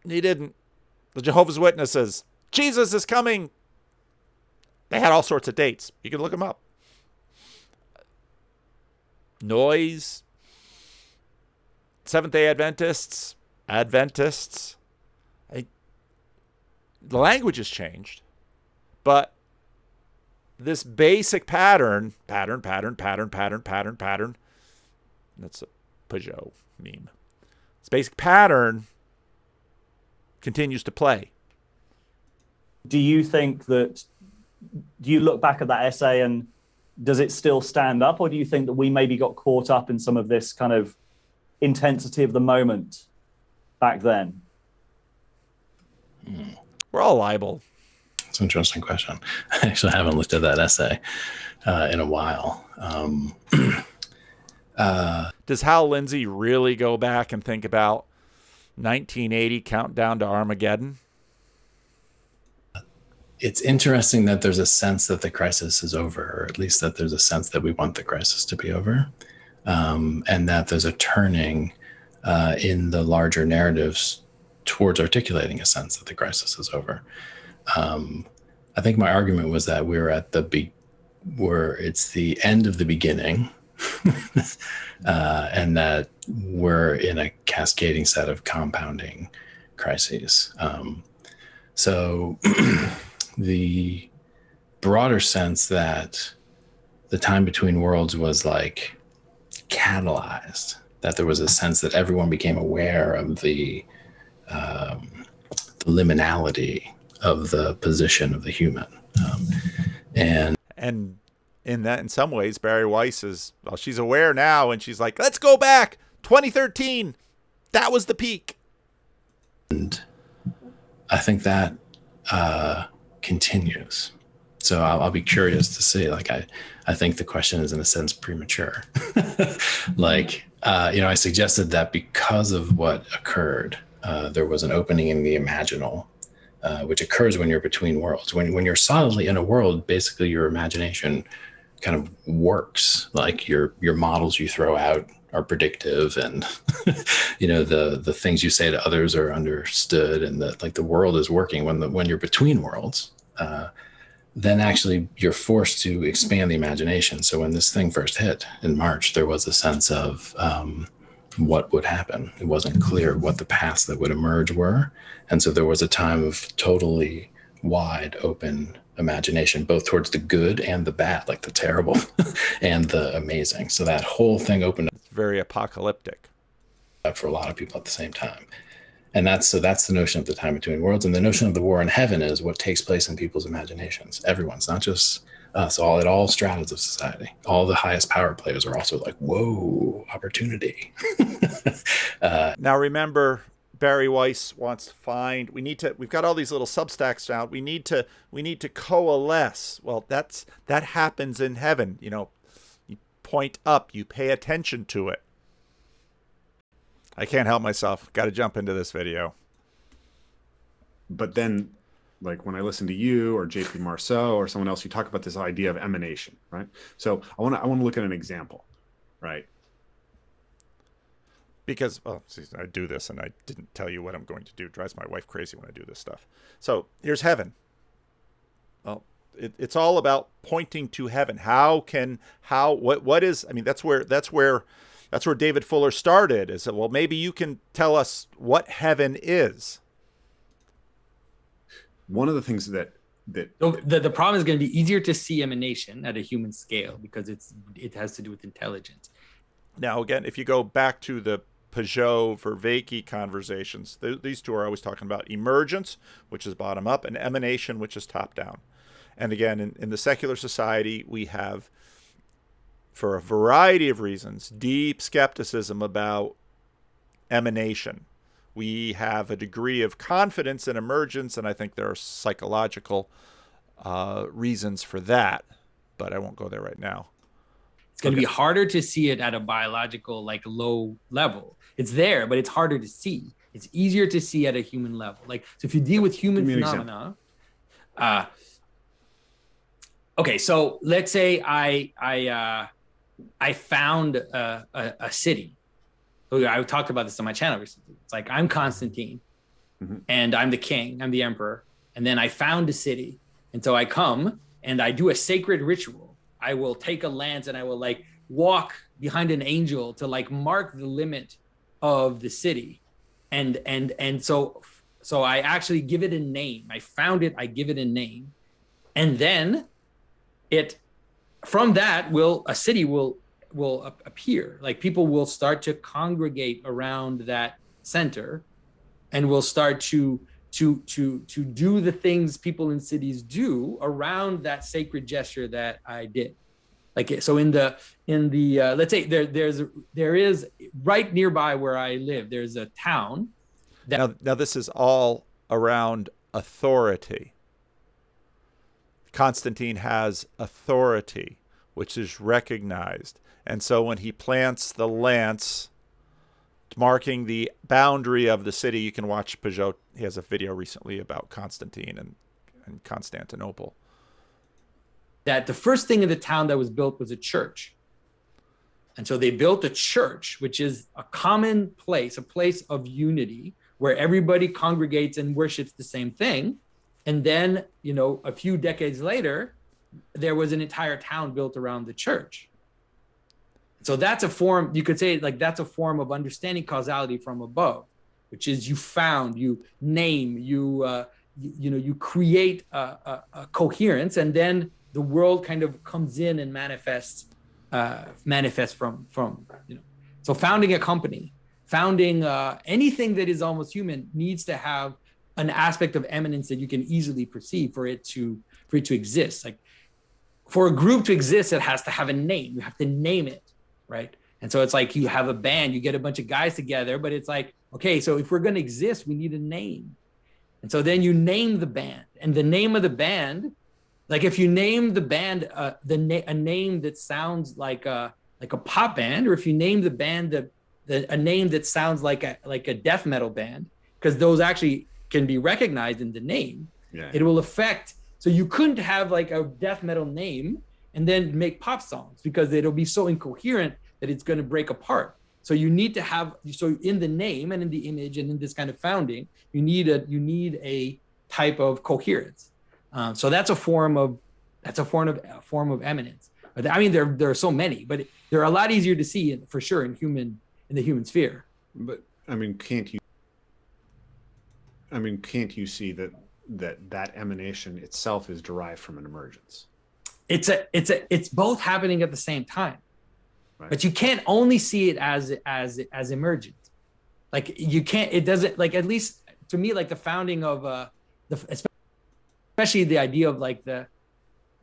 He didn't. The Jehovah's Witnesses. Jesus is coming. They had all sorts of dates. You can look them up. Noise. Seventh day Adventists. Adventists. I, the language has changed, but this basic pattern, pattern, pattern, pattern, pattern, pattern, pattern. That's a Pageau meme. This basic pattern continues to play. Do you think that, do you look back at that essay and does it still stand up, or do you think that we maybe got caught up in some of this kind of intensity of the moment back then? We're all liable. It's an interesting question. [laughs] I actually haven't looked at that essay uh, in a while. Um, [clears throat] uh, Does Hal Lindsey really go back and think about 1980 countdown to Armageddon? It's interesting that there's a sense that the crisis is over, or at least that there's a sense that we want the crisis to be over, um, and that there's a turning uh, in the larger narratives towards articulating a sense that the crisis is over um, I think my argument was that we're at the be where it's the end of the beginning, [laughs] uh, and that we're in a cascading set of compounding crises. Um, so [clears throat] the broader sense that the time between worlds was like catalyzed, that there was a sense that everyone became aware of the, um, the liminality of the position of the human. Um, and and in that in some ways bari Weiss is well she's aware now and she's like let's go back. 2013 that was the peak. And I think that uh, continues. So I'll, I'll, be curious to see like I I think the question is in a sense premature [laughs] like uh, you know I suggested that because of what occurred uh, there was an opening in the imaginal uh, which occurs when you're between worlds. When when you're solidly in a world, basically your imagination kind of works. Like your your models you throw out are predictive, and [laughs] you know the the things you say to others are understood, and that like the world is working. When the when you're between worlds. Uh, then actually you're forced to expand the imagination. So when this thing first hit in March, there was a sense of um, what would happen. It wasn't clear what the paths that would emerge were. And so there was a time of totally wide open imagination, both towards the good and the bad, like the terrible [laughs] and the amazing. So that whole thing opened up. It's very apocalyptic. Up for a lot of people at the same time. And that's so that's the notion of the time between worlds. And the notion of the war in heaven is what takes place in people's imaginations. Everyone's not just us, all at all stratas of society. All the highest power players are also like, whoa, opportunity. [laughs] uh, now remember, bari Weiss wants to find. We need to. We've got all these little substacks out. We need to. We need to coalesce. Well, that's that happens in heaven. You know, you point up. You pay attention to it. I can't help myself. Got to jump into this video. But then like when I listen to you or JP Marceau or someone else, you talk about this idea of emanation, right? So I want to I want to look at an example, right? Because well, see, I do this and I didn't tell you what I'm going to do. It drives my wife crazy when I do this stuff. So here's heaven. Well, it, it's all about pointing to heaven. How can how what what is? I mean, that's where that's where that's where David Fuller started. Is that well, maybe you can tell us what heaven is one of the things that that so the, the problem is going to be easier to see emanation at a human scale because it's it has to do with intelligence now again if you go back to the Pageau Vervaeke conversations th- these two are always talking about emergence which is bottom up and emanation which is top down and again in, in the secular society we have for a variety of reasons deep skepticism about emanation we have a degree of confidence in emergence, and I think there are psychological uh, reasons for that, but I won't go there right now. It's going to be harder to see it at a biological, like low level. It's there, but it's harder to see. It's easier to see at a human level. Like, so if you deal with human phenomena, uh, okay, so let's say I I uh, I found a, a, a city I talked about this on my channel recently. It's like I'm Constantine mm-hmm. and I'm the king, I'm the emperor. And then I found a city. And so I come and I do a sacred ritual. I will take a lance and I will like walk behind an angel to like mark the limit of the city. And and and so so I actually give it a name. I found it, I give it a name. And then it from that will a city will will appear. Like people will start to congregate around that center and will start to to to to do the things people in cities do around that sacred gesture that i did. Like so in the in the uh, let's say there there's there is right nearby where i live there's a town that now, now this is all around authority constantine has authority which is recognized and so when he plants the lance, marking the boundary of the city, you can watch Pageau. He has a video recently about Constantine and, and Constantinople. That the first thing in the town that was built was a church. And so they built a church, which is a common place, a place of unity where everybody congregates and worships the same thing. And then, you know, a few decades later, there was an entire town built around the church. So that's a form, you could say like that's a form of understanding causality from above, which is you found, you name, you uh, you, you know you create a, a, a, coherence and then the world kind of comes in and manifests uh, manifests from from you know so founding a company founding uh, anything that is almost human needs to have an aspect of immanence that you can easily perceive for it to for it to exist. Like for a group to exist it has to have a name. You have to name it right? And so it's like you have a band you get a bunch of guys together but it's like okay so if we're going to exist we need a name. And so then you name the band, and the name of the band, like if you name the band uh, the na- a name that sounds like a like a pop band, or if you name the band the, the a name that sounds like a like a death metal band, because those actually can be recognized in the name, yeah. it will affect. So you couldn't have like a death metal name and then make pop songs because it'll be so incoherent that it's going to break apart. So you need to have so in the name and in the image and in this kind of founding, you need a you need a type of coherence. Um, so that's a form of that's a form of a form of immanence. But I mean, there there are so many, but they're a lot easier to see in, for sure in human in the human sphere. But I mean, can't you? I mean, can't you see that that that emanation itself is derived from an emergence? It's a it's a it's both happening at the same time. Right. But you can't only see it as as as emergent. Like you can't. It doesn't like at least to me like the founding of uh the especially the idea of like the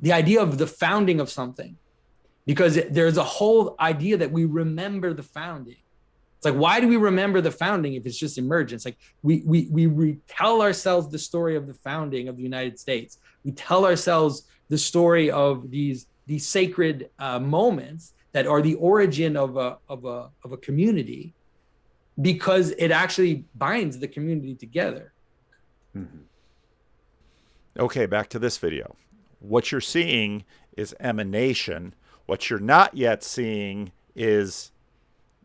the idea of the founding of something because there's a whole idea that we remember the founding it's like why do we remember the founding if it's just emergence like we we we retell ourselves the story of the founding of the united states we tell ourselves the story of these these sacred uh, moments that are the origin of a of a of a community because it actually binds the community together. Mm-hmm. Okay, back to this video. What you're seeing is emanation. What you're not yet seeing is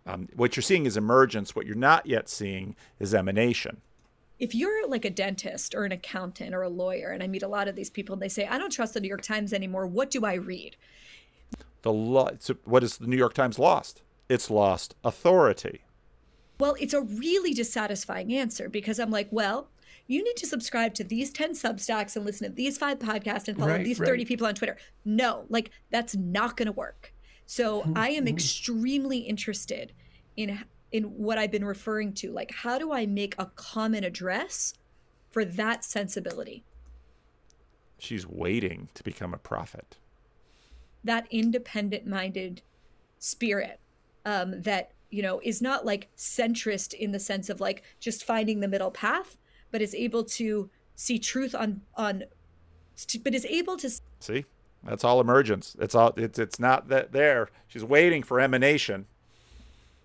um, what you're seeing is emergence. What you're not yet seeing is emanation. If you're like a dentist or an accountant or a lawyer, and I meet a lot of these people, and they say, I don't trust the New York Times anymore. What do I read? The lo- what is the New York Times lost? It's lost authority. Well, it's a really dissatisfying answer because I'm like, well, you need to subscribe to these 10 substacks and listen to these five podcasts and follow right, these 30 right. people on Twitter. No, like that's not going to work. So mm-hmm. I am extremely interested in in what I've been referring to. Like, how do I make a common address for that sensibility? She's waiting to become a prophet that independent minded spirit um, that you know is not like centrist in the sense of like just finding the middle path but is able to see truth on on but is able to see that's all emergence it's all it's it's not that there she's waiting for emanation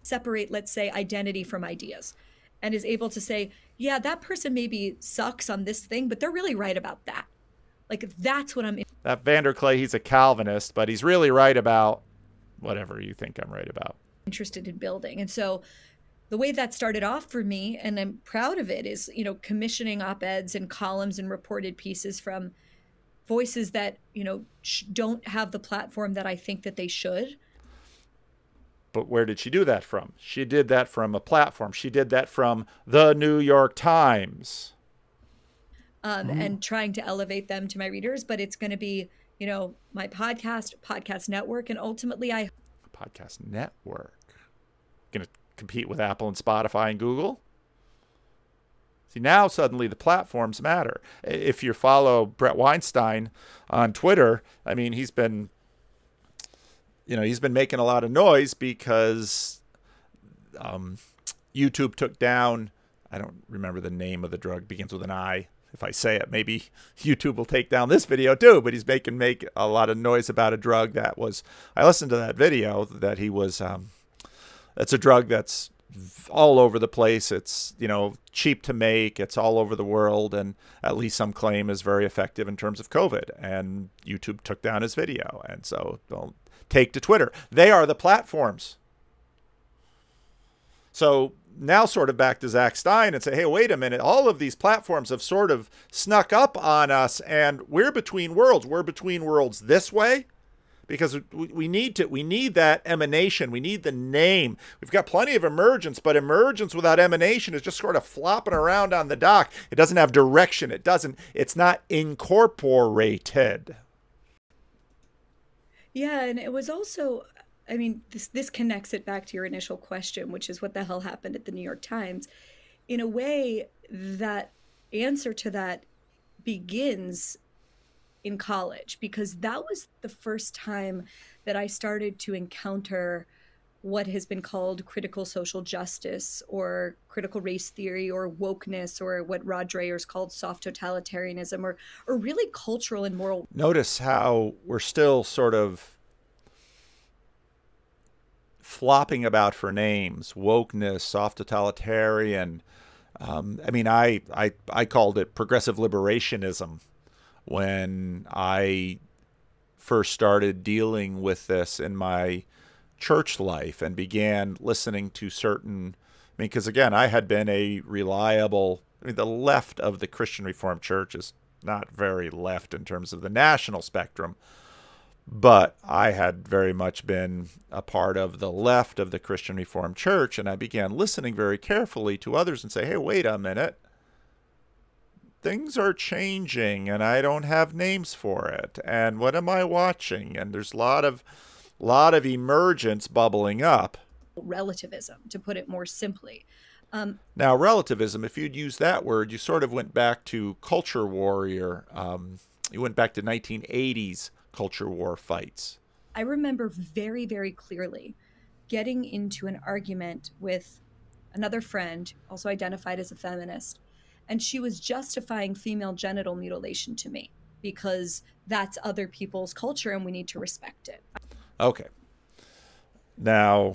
separate let's say identity from ideas and is able to say yeah that person maybe sucks on this thing but they're really right about that like that's what I'm. That Vanderklay, he's a Calvinist, but he's really right about whatever you think I'm right about. Interested in building, and so the way that started off for me, and I'm proud of it, is you know commissioning op-eds and columns and reported pieces from voices that you know don't have the platform that I think that they should. But where did she do that from? She did that from a platform. She did that from the New York Times um, mm. and trying to elevate them to my readers. But it's going to be, you know, my podcast, podcast network, and ultimately, I podcast network going to compete with Apple and Spotify and Google. See, now suddenly the platforms matter. If you follow Bret Weinstein on Twitter, I mean, he's been, you know, he's been making a lot of noise because um, YouTube took down, I don't remember the name of the drug, begins with an I if I say it, maybe [laughs] YouTube will take down this video too. But he's making make a lot of noise about a drug that was. I listened to that video that he was. Um, that's a drug that's all over the place. It's you know cheap to make. It's all over the world, and at least some claim is very effective in terms of COVID. And YouTube took down his video, and so they'll take to Twitter. They are the platforms. So now sort of back to Zach Stein and say, hey, wait a minute, all of these platforms have sort of snuck up on us and we're between worlds. We're between worlds this way because we, we need to we need that emanation. We need the name. We've got plenty of emergence but emergence without emanation is just sort of flopping around on the dock. It doesn't have direction. It doesn't it's not incorporated. Yeah and it was also i mean this this connects it back to your initial question which is what the hell happened at the new york times. In a way that answer to that begins in college because that was the first time that I started to encounter what has been called critical social justice or critical race theory or wokeness or what Rod Dreher's called soft totalitarianism or or really cultural and moral. Notice how we're still sort of flopping about for names, wokeness, soft totalitarian. Um, I mean, I, I I called it progressive liberationism when I first started dealing with this in my church life and began listening to certain I mean because again I had been a reliable I mean the left of the Christian Reformed Church is not very left in terms of the national spectrum but I had very much been a part of the left of the Christian Reformed Church and I began listening very carefully to others and say hey wait a minute things are changing and I don't have names for it. And what am I watching? And there's a lot of lot of emergence bubbling up. Relativism, to put it more simply. Um, now, relativism, if you'd use that word, you sort of went back to culture warrior. Um, you went back to 1980s culture war fights. I remember very, very clearly getting into an argument with another friend, also identified as a feminist, and she was justifying female genital mutilation to me because that's other people's culture and we need to respect it. Okay. Now,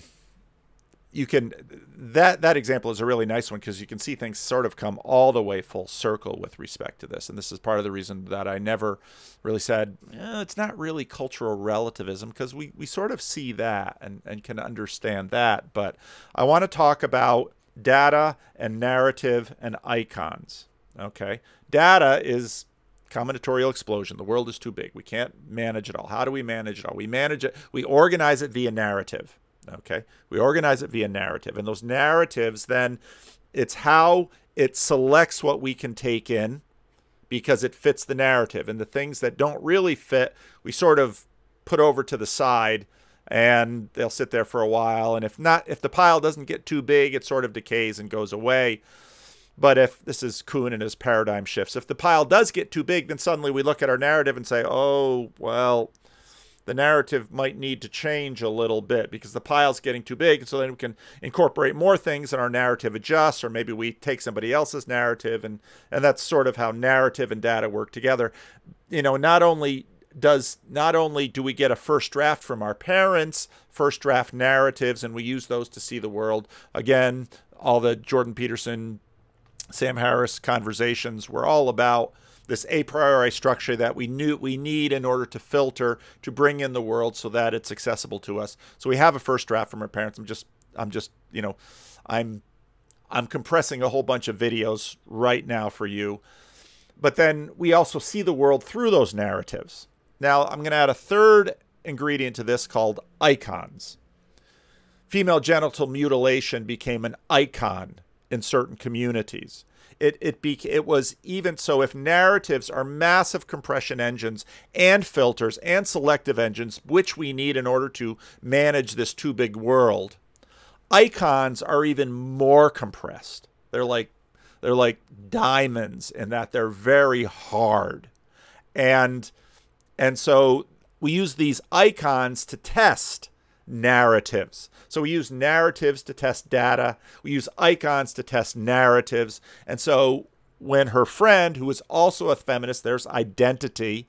you can that that example is a really nice one because you can see things sort of come all the way full circle with respect to this and this is part of the reason that i never really said eh, it's not really cultural relativism because we, we sort of see that and, and can understand that but i want to talk about data and narrative and icons. Okay. Data is combinatorial explosion. The world is too big. We can't manage it all. How do we manage it all? We manage it, we organize it via narrative. Okay. We organize it via narrative. And those narratives then, it's how it selects what we can take in because it fits the narrative. And the things that don't really fit, we sort of put over to the side and they'll sit there for a while. And if not, if the pile doesn't get too big, it sort of decays and goes away. But if this is Kuhn and his paradigm shifts, if the pile does get too big, then suddenly we look at our narrative and say, oh, well, the narrative might need to change a little bit because the pile's getting too big. And so then we can incorporate more things and our narrative adjusts, or maybe we take somebody else's narrative. And, and that's sort of how narrative and data work together. You know, not only does not only do we get a first draft from our parents, first draft narratives, and we use those to see the world. Again, all the Jordan Peterson, Sam Harris conversations were all about this a priori structure that we knew we need in order to filter to bring in the world so that it's accessible to us. So we have a first draft from our parents. I'm just I'm just, you know, I'm I'm compressing a whole bunch of videos right now for you. But then we also see the world through those narratives. Now, I'm going to add a third ingredient to this called icons. Female genital mutilation became an icon in certain communities. It, it, be, it was even so if narratives are massive compression engines and filters and selective engines, which we need in order to manage this too big world, icons are even more compressed. They're like they're like diamonds in that they're very hard. And and so we use these icons to test narratives. So we use narratives to test data. We use icons to test narratives. And so when her friend, who is also a feminist, there's identity,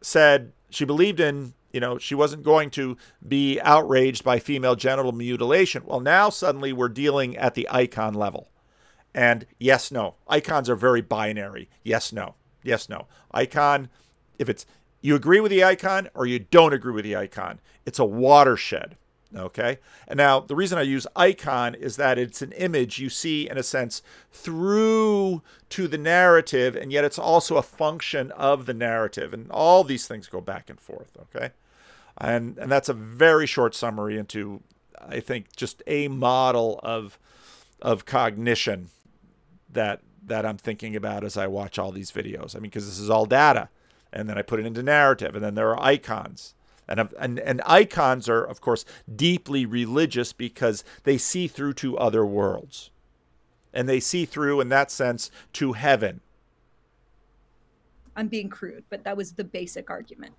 said she believed in, you know, she wasn't going to be outraged by female genital mutilation. Well, now suddenly we're dealing at the icon level. And yes, no. Icons are very binary. Yes, no. Yes, no. Icon, if it's you agree with the icon or you don't agree with the icon, it's a watershed. Okay. And now the reason I use icon is that it's an image you see, in a sense, through to the narrative, and yet it's also a function of the narrative. And all these things go back and forth. Okay. And, and that's a very short summary into, I think, just a model of, of cognition that, that I'm thinking about as I watch all these videos. I mean, because this is all data. And then I put it into narrative, and then there are icons and, and, and icons are, of course, deeply religious because they see through to other worlds. And they see through, in that sense, to heaven. I'm being crude, but that was the basic argument.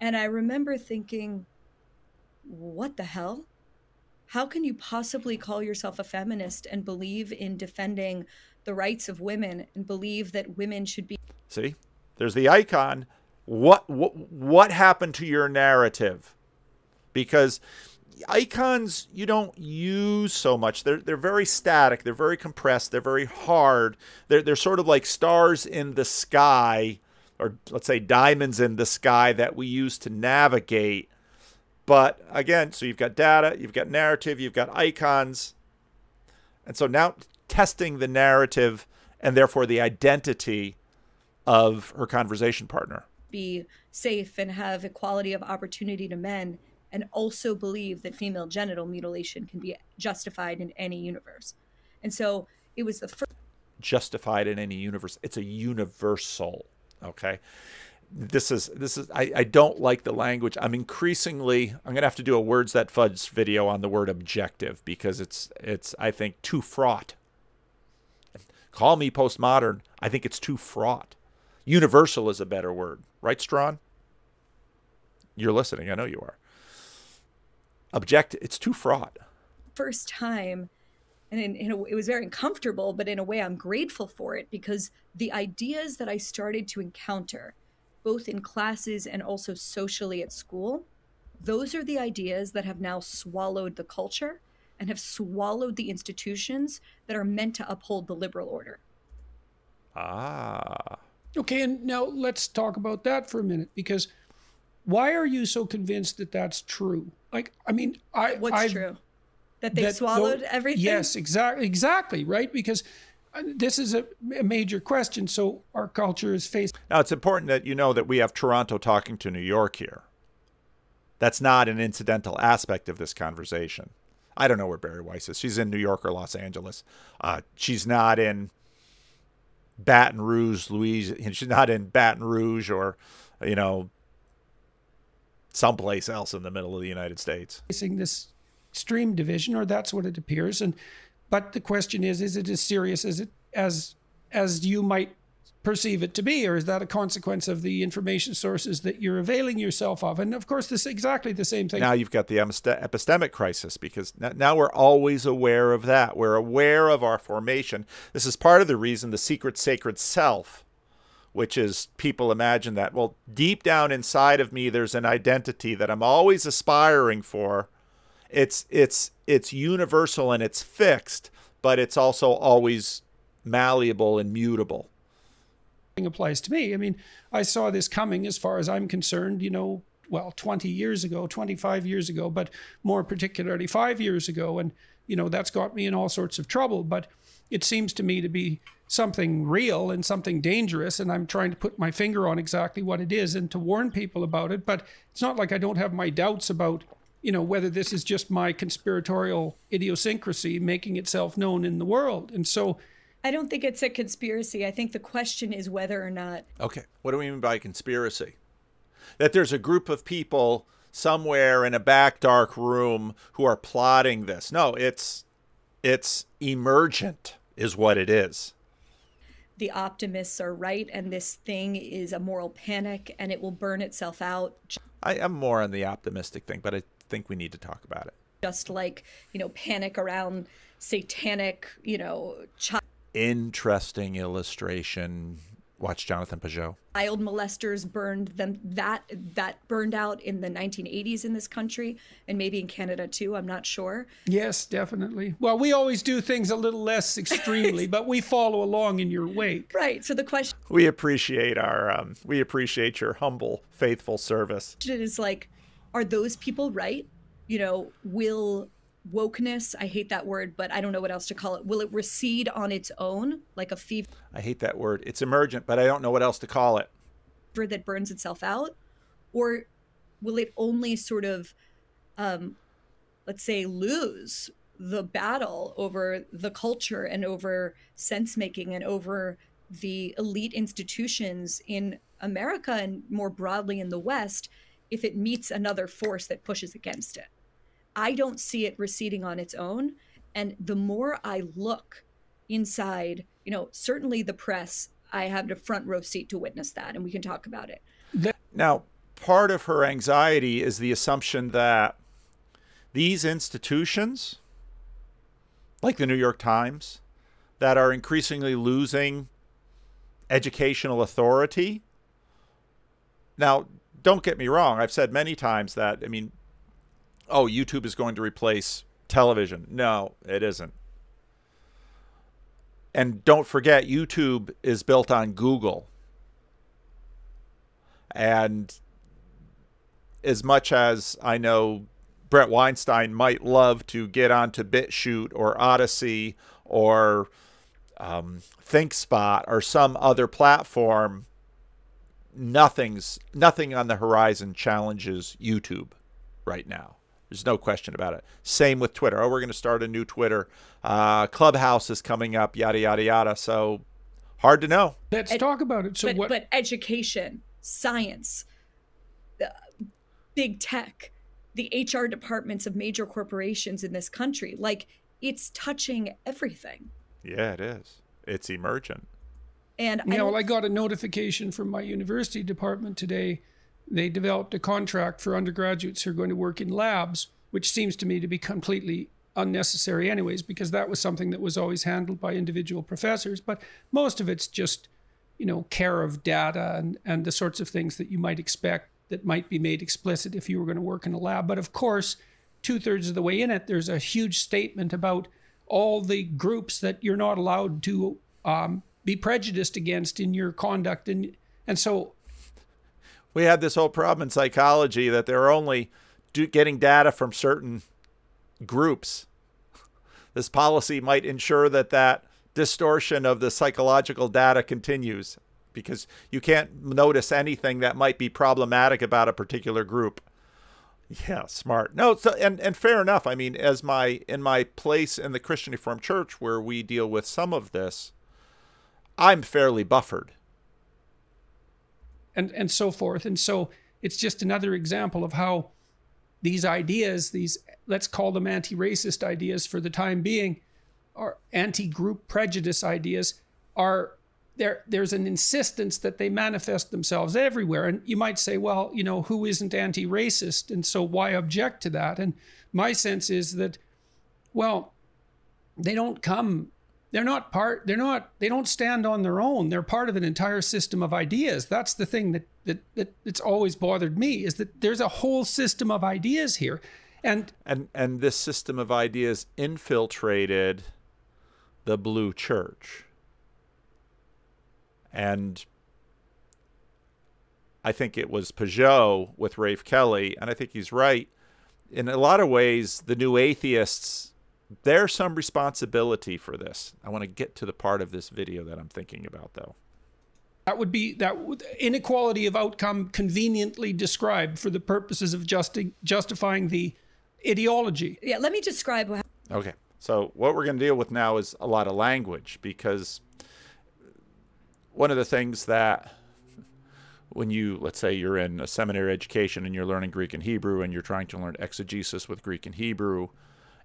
And I remember thinking, what the hell? How can you possibly call yourself a feminist and believe in defending the rights of women and believe that women should be. See, there's the icon. What what what happened to your narrative? Because icons you don't use so much. They're they're very static. They're very compressed. They're very hard. They're they're sort of like stars in the sky or let's say diamonds in the sky that we use to navigate. But again so you've got data you've got narrative you've got icons. And so now testing the narrative and therefore the identity of her conversation partner be safe and have equality of opportunity to men and also believe that female genital mutilation can be justified in any universe. And so it was the first justified in any universe. It's a universal. Okay. This is this is I, I don't like the language. I'm increasingly I'm gonna have to do a words that fudge video on the word objective because it's it's I think too fraught. Call me postmodern. I think it's too fraught. Universal is a better word, right, Strawn? You're listening. I know you are. Object. It's too fraught. First time, and in, in a, it was very uncomfortable, but in a way, I'm grateful for it because the ideas that I started to encounter, both in classes and also socially at school, those are the ideas that have now swallowed the culture and have swallowed the institutions that are meant to uphold the liberal order. Ah. Okay, and now let's talk about that for a minute because why are you so convinced that that's true? Like, I mean, I what's I've, true that they've that swallowed everything. Yes, exactly, exactly, right? Because uh, this is a, a, major question. So our culture is faced. Now it's important that you know that we have Toronto talking to New York here. That's not an incidental aspect of this conversation. I don't know where Bari Weiss is. She's in New York or Los Angeles. Uh, she's not in Baton Rouge, Louisiana. She's not in Baton Rouge or, you know, someplace else in the middle of the United States. Facing this extreme division, or that's what it appears. And but the question is, is it as serious as it as as you might perceive it to be, or is that a consequence of the information sources that you're availing yourself of? And of course, this is exactly the same thing. Now you've got the epistemic crisis because now we're always aware of that. We're aware of our formation. This is part of the reason the secret sacred self, which is people imagine that, well, deep down inside of me, there's an identity that I'm always aspiring for. It's it's it's universal and it's fixed, but it's also always malleable and mutable applies to me. I mean, I saw this coming as far as I'm concerned, you know, well, 20 years ago, 25 years ago, but more particularly five years ago. And, you know, that's got me in all sorts of trouble. But it seems to me to be something real and something dangerous. And I'm trying to put my finger on exactly what it is and to warn people about it. But it's not like I don't have my doubts about, you know, whether this is just my conspiratorial idiosyncrasy making itself known in the world. And so, I don't think it's a conspiracy. I think the question is whether or not. Okay. What do we mean by conspiracy? That there's a group of people somewhere in a back dark room who are plotting this. No, it's it's emergent is what it is. The optimists are right and this thing is a moral panic and it will burn itself out. I am more on the optimistic thing, but I think we need to talk about it. Just like, you know, panic around satanic, you know, child interesting illustration. Watch Jonathan Pageau. Child molesters burned them that that burned out in the 1980s in this country and maybe in Canada too. I'm not sure. Yes, definitely. Well, we always do things a little less [laughs] extremely, but we follow along in your wake. Right. So the question we appreciate our um, we appreciate your humble, faithful service. It is like, are those people right? you know, will wokeness, I hate that word, but I don't know what else to call it. Will it recede on its own like a fever? I hate that word. It's emergent, but I don't know what else to call it. That burns itself out? Or will it only sort of, um, let's say, lose the battle over the culture and over sense making and over the elite institutions in America and more broadly in the West if it meets another force that pushes against it? I don't see it receding on its own. And the more I look inside, you know, certainly the press, I have a front row seat to witness that, and we can talk about it. Now, part of her anxiety is the assumption that these institutions, like the New York Times, that are increasingly losing educational authority. Now, don't get me wrong. I've said many times that, I mean, oh, YouTube is going to replace television. No, it isn't. And don't forget, YouTube is built on Google. And as much as I know Bret Weinstein might love to get onto BitChute or Odysee or um, ThinkSpot or some other platform, nothing's nothing on the horizon challenges YouTube right now. There's no question about it. Same with Twitter. Oh, we're going to start a new Twitter. Uh, Clubhouse is coming up. Yada yada yada. So hard to know. Let's Ed, talk about it. So but, what? But education, science, uh, big tech, the HR departments of major corporations in this country, like it's touching everything. Yeah, it is. It's emergent. And yeah, I well, I got a notification from my university department today they developed a contract for undergraduates who are going to work in labs, which seems to me to be completely unnecessary, anyways, because that was something that was always handled by individual professors. But most of it's just, you know, care of data and, and the sorts of things that you might expect that might be made explicit if you were going to work in a lab. But of course, two thirds of the way in it, there's a huge statement about all the groups that you're not allowed to um, be prejudiced against in your conduct. And, and so we had this whole problem in psychology that they're only getting data from certain groups. This policy might ensure that that distortion of the psychological data continues because you can't notice anything that might be problematic about a particular group. Yeah, smart. No, so and and fair enough. I mean, as my in my place in the Christian Reformed Church where we deal with some of this, I'm fairly buffered and and so forth. And so it's just another example of how these ideas, these let's call them anti-racist ideas for the time being, or anti-group prejudice ideas, are there. There's an insistence that they manifest themselves everywhere. And you might say, well, you know, who isn't anti-racist, and so why object to that? And my sense is that, well, they don't come they're not part they're not they don't stand on their own. They're part of an entire system of ideas. That's the thing that that, that it's always bothered me is that there's a whole system of ideas here. And and and this system of ideas infiltrated the blue church. And I think it was Pageau with Rafe Kelley, and I think he's right. In a lot of ways, the new atheists there's some responsibility for this. I want to get to the part of this video that I'm thinking about, though. That would be that inequality of outcome conveniently described for the purposes of justi- justifying the ideology. Yeah, let me describe. What okay, so what we're going to deal with now is a lot of language because one of the things that when you let's say you're in a seminary education and you're learning Greek and Hebrew and you're trying to learn exegesis with Greek and Hebrew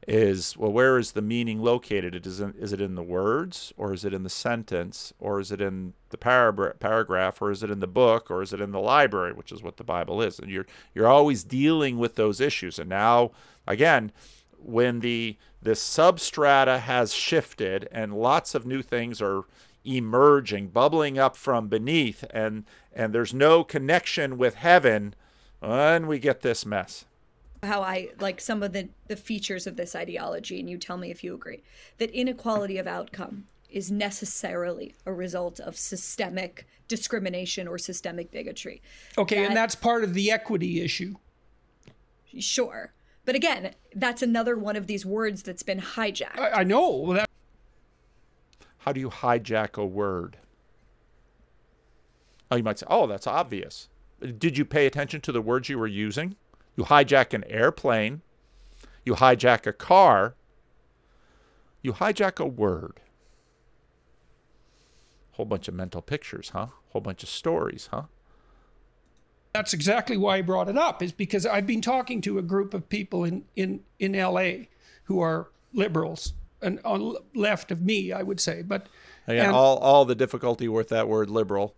is well where is the meaning located? It is, in, is it in the words or is it in the sentence or is it in the para- paragraph or is it in the book or is it in the library which is what the bible is? And you're you're always dealing with those issues. And now again when the the substrata has shifted and lots of new things are emerging bubbling up from beneath and and there's no connection with heaven and we get this mess how I like some of the, the features of this ideology, and you tell me if you agree that inequality of outcome is necessarily a result of systemic discrimination or systemic bigotry. Okay, that, and that's part of the equity issue. Sure. But again, that's another one of these words that's been hijacked. I, I know. Well, that, How do you hijack a word? Oh, you might say, oh, that's obvious. Did you pay attention to the words you were using? You hijack an airplane. You hijack a car. You hijack a word. Whole bunch of mental pictures, huh? Whole bunch of stories, huh? that's exactly why I brought it up, is because I've been talking to a group of people in, in, in LA who are liberals and on left of me, I would say. But Again, all, all the difficulty with that word liberal.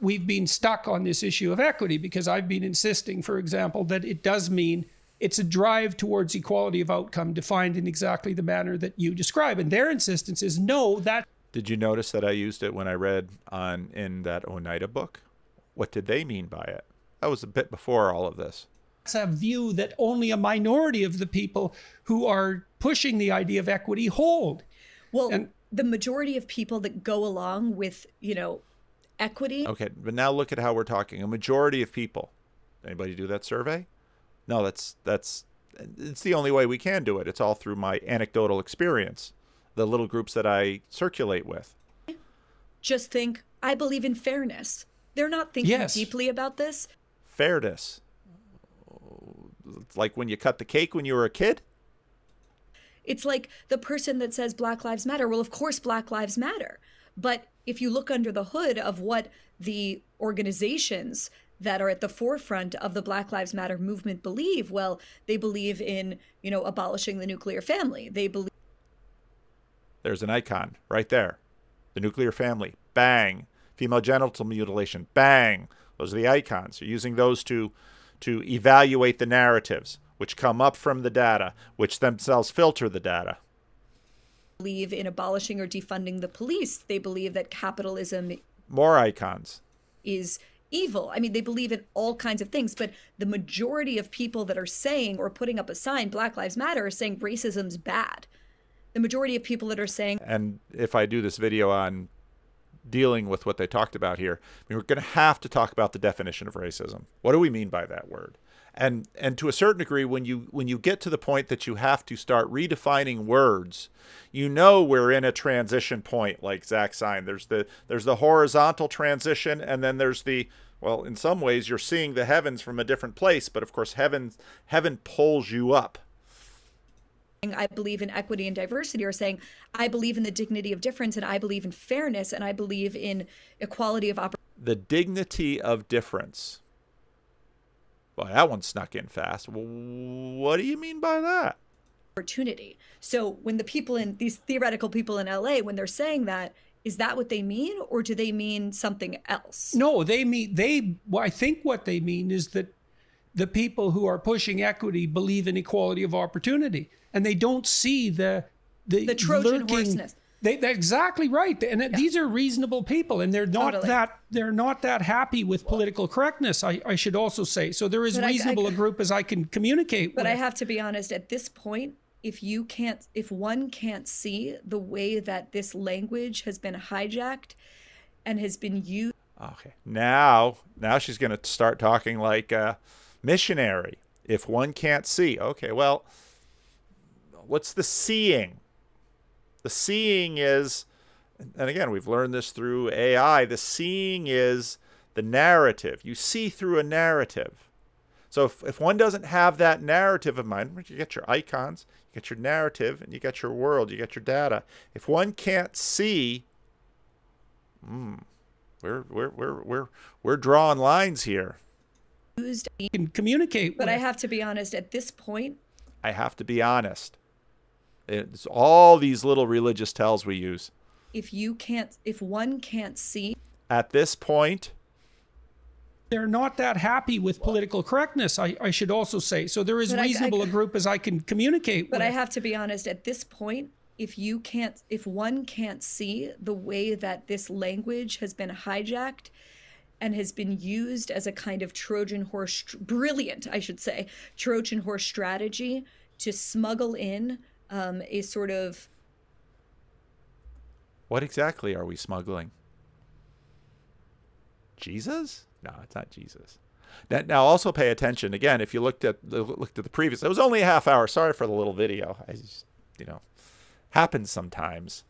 we've been stuck on this issue of equity because I've been insisting, for example, that it does mean it's a drive towards equality of outcome defined in exactly the manner that you describe. And their insistence is no, that Did you notice that I used it when I read on in that Oneida book? What did they mean by it? That was a bit before all of this. That's a view that only a minority of the people who are pushing the idea of equity hold. Well, And- the majority of people that go along with, you know, equity Okay, but now look at how we're talking. A majority of people. Anybody do that survey? No, that's that's it's the only way we can do it. It's all through my anecdotal experience, the little groups that I circulate with. just think, I believe in fairness. They're not thinking Yes. deeply about this. Fairness. It's like when you cut the cake when you were a kid. It's like the person that says Black Lives Matter. Well, of course, Black Lives Matter. But if you look under the hood of what the organizations that are at the forefront of the Black Lives Matter movement believe, well, they believe in, you know, abolishing the nuclear family. They believe There's an icon right there. The nuclear family. Bang. Female genital mutilation. Bang. Those are the icons. You're using those to to evaluate the narratives, which come up from the data, which themselves filter the data. believe in abolishing or defunding the police. They believe that capitalism More icons. is evil. I mean, they believe in all kinds of things, but the majority of people that are saying or putting up a sign, Black Lives Matter, are saying racism's bad. The majority of people that are saying And if I do this video on dealing with what they talked about here, I mean, we're going to have to talk about the definition of racism. What do we mean by that word? And and to a certain degree, when you when you get to the point that you have to start redefining words, you know we're in a transition point, like Zach Stein. There's the there's the horizontal transition, and then there's the well, in some ways, you're seeing the heavens from a different place, but of course, heaven heaven pulls you up. I believe in equity and diversity are saying I believe in the dignity of difference and I believe in fairness and I believe in equality of opportunity. the dignity of difference. Well, that one snuck in fast. What do you mean by that? opportunity. So when the people in these theoretical people in LA when they're saying that is that what they mean or do they mean something else? No, they mean they. Well, I think what they mean is that the people who are pushing equity believe in equality of opportunity, and they don't see the the, The Trojan lurking- horseness. They, they're exactly right, and these are reasonable people, and they're not Totally. that they're not that happy with political correctness. I, I should also say so. They're as But I- I- reasonable a group as I can communicate. But with. I have to be honest, at this point, if you can't, if one can't see the way that this language has been hijacked and has been used Okay. Now, now she's going to start talking like a missionary. If one can't see, okay, well, what's the seeing? The seeing is, and again, we've learned this through AI, the seeing is the narrative. You see through a narrative. So if, if one doesn't have that narrative in mind, you get your icons, you get your narrative, and you get your world, you get your data. If one can't see, hmm, we're we're we're we're we're drawing lines here. You can communicate. but with. I have to be honest, at this point, I have to be honest. It's all these little religious tells we use. if you can't if one can't see At this point, they're not that happy with political correctness. I, I should also say so. They're as But I- I- reasonable a group as I can communicate. But with. I have to be honest, at this point, if you can't, if one can't see the way that this language has been hijacked and has been used as a kind of Trojan horse, brilliant, I should say, Trojan horse strategy to smuggle in um, a sort of what exactly are we smuggling? Jesus? No, it's not Jesus. Now, also pay attention again. If you looked at the looked at the previous, it was only a half hour. Sorry for the little video. I just, you know, happens sometimes.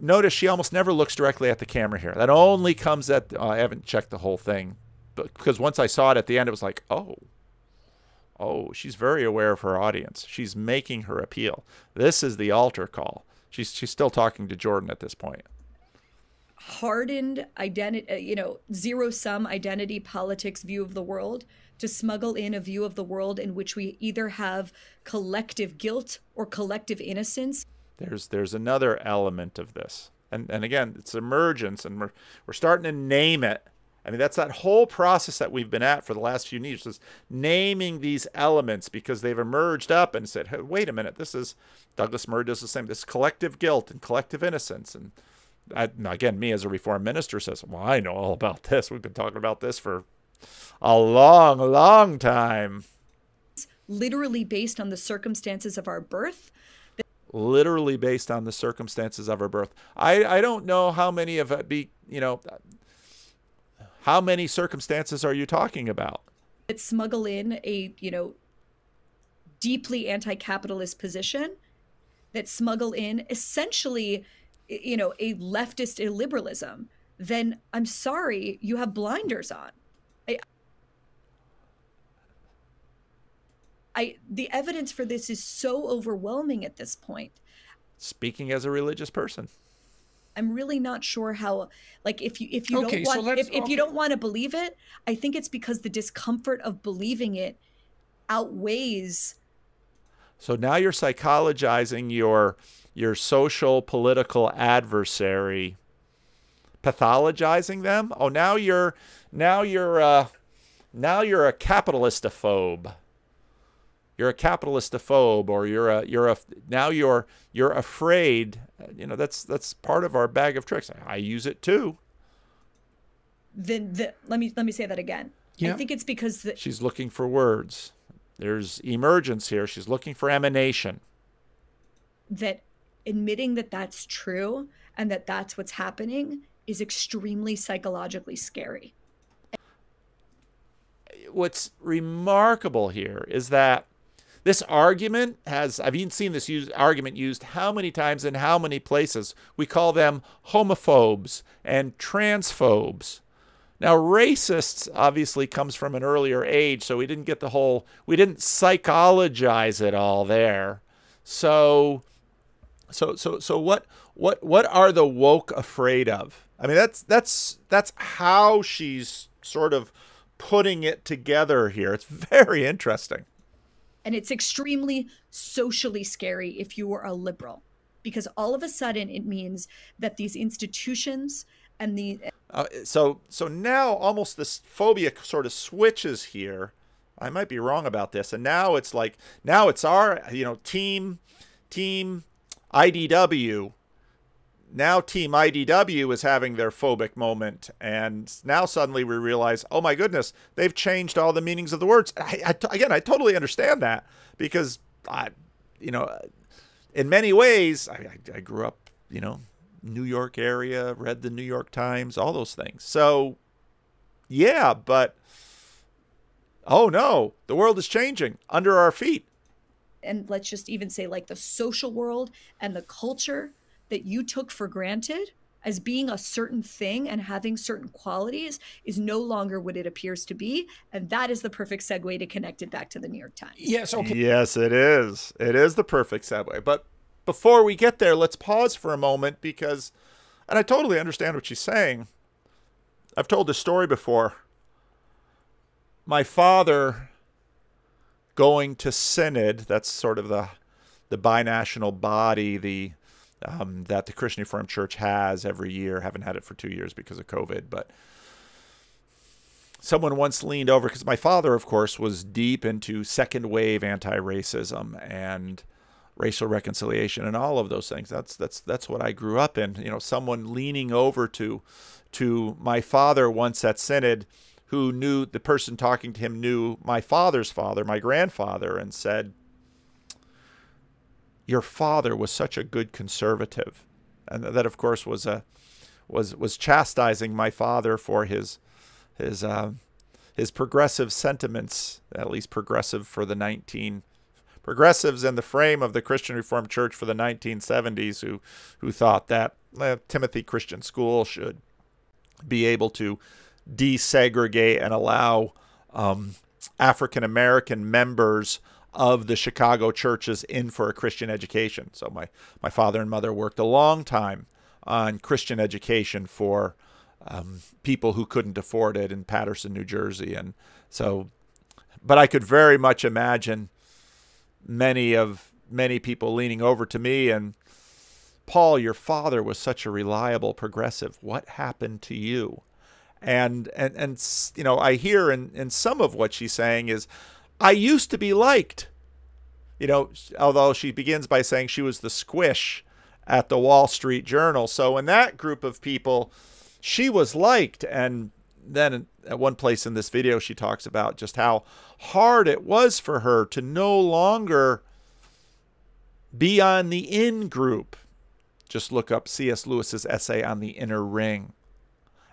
Notice she almost never looks directly at the camera here. That only comes at. Oh, I haven't checked the whole thing, but because once I saw it at the end, it was like, oh, oh, she's very aware of her audience. She's making her appeal. This is the altar call. She's she's still talking to Jordan at this point hardened identity, uh, you know, zero sum identity politics view of the world to smuggle in a view of the world in which we either have collective guilt or collective innocence. There's there's another element of this. And and again, it's emergence and we're we're starting to name it. I mean, that's that whole process that we've been at for the last few years is naming these elements because they've emerged up and said, hey, wait a minute, this is Douglas Murray does the same. This collective guilt and collective innocence and I, again, me as a reformed minister says, well, I know all about [laughs] this. We've been talking about this for a long, long time. Literally based on the circumstances of our birth. Literally based on the circumstances of our birth. I, I don't know how many of it be, you know, how many circumstances are you talking about? That smuggle in a, you know, deeply anti capitalist position, that smuggle in essentially you know, a leftist illiberalism, then I'm sorry, you have blinders on. I, I the evidence for this is so overwhelming at this point. Speaking as a religious person. I'm really not sure how like if you if you okay, don't want so if, if you don't want to believe it, I think it's because the discomfort of believing it outweighs so now you're psychologizing your your social political adversary pathologizing them? Oh now you're now you're uh, now you're a capitalistophobe you're a capitalistophobe or you're a you're a now you're you're afraid you know that's that's part of our bag of tricks. I use it too. Then the, let me let me say that again. Yeah. i think it's because the, she's looking for words. There's emergence here. She's looking for emanation. That admitting that that's true and that that's what's happening is extremely psychologically scary. What's remarkable here is that this argument has, I've even seen this argument used how many times in how many places. We call them homophobes and transphobes. Now, racists obviously comes from an earlier age, so we didn't get the whole, we didn't psychologize it all there. So so so so what what what are the woke afraid of? I mean that's that's that's how she's sort of putting it together here. It's [laughs] very interesting. And it's extremely socially scary if you are a liberal because all of a sudden it means that these institutions and the uh, so so now almost this phobia sort of switches here. I might be wrong about this. And now it's like now it's our you know team team IDW, now Team IDW is having their phobic moment, and now suddenly we realize, oh my goodness, they've changed all the meanings of the words. I, I, again, I totally understand that because I, you know, in many ways, I, I grew up, you know, New York area, read the New York Times, all those things. So, yeah, but oh no, the world is changing under our feet and let's just even say like the social world and the culture that you took for granted as being a certain thing and having certain qualities is no longer what it appears to be. And that is the perfect segue to connect it back to the New York Times. Yes, okay. Yes, it is. It is the perfect segue. But before we get there, let's pause for a moment because, and I totally understand what she's saying. I've told this story before. My father going to synod. That's sort of the the binational body the um, that the Christian Reformed Church has every year. Haven't had it for two years because of COVID, but someone once leaned over because my father, of course, was deep into second wave anti-racism and racial reconciliation and all of those things. That's that's that's what I grew up in. You know, someone leaning over to to my father once at synod who knew the person talking to him knew my father's father, my grandfather, and said, Your father was such a good conservative. And that, of course, was a was was chastising my father for his his uh, his progressive sentiments, at least progressive for the 19 progressives in the frame of the Christian Reformed Church for the 1970s who who thought that eh, Timothy Christian School should be able to desegregate and allow um, African American members of the Chicago churches in for a Christian education. So my my father and mother worked a long time on Christian education for um, people who couldn't afford it in Paterson, New Jersey, and so. But I could very much imagine many of many people leaning over to me and Paul, your father was such a reliable progressive. What happened to you? And and and you know, I hear in, in some of what she's saying is, I used to be liked. You know, although she begins by saying she was the squish at the Wall Street Journal. So in that group of people, she was liked. And then at one place in this video, she talks about just how hard it was for her to no longer be on the in group. Just look up C.S. Lewis's essay on the inner ring.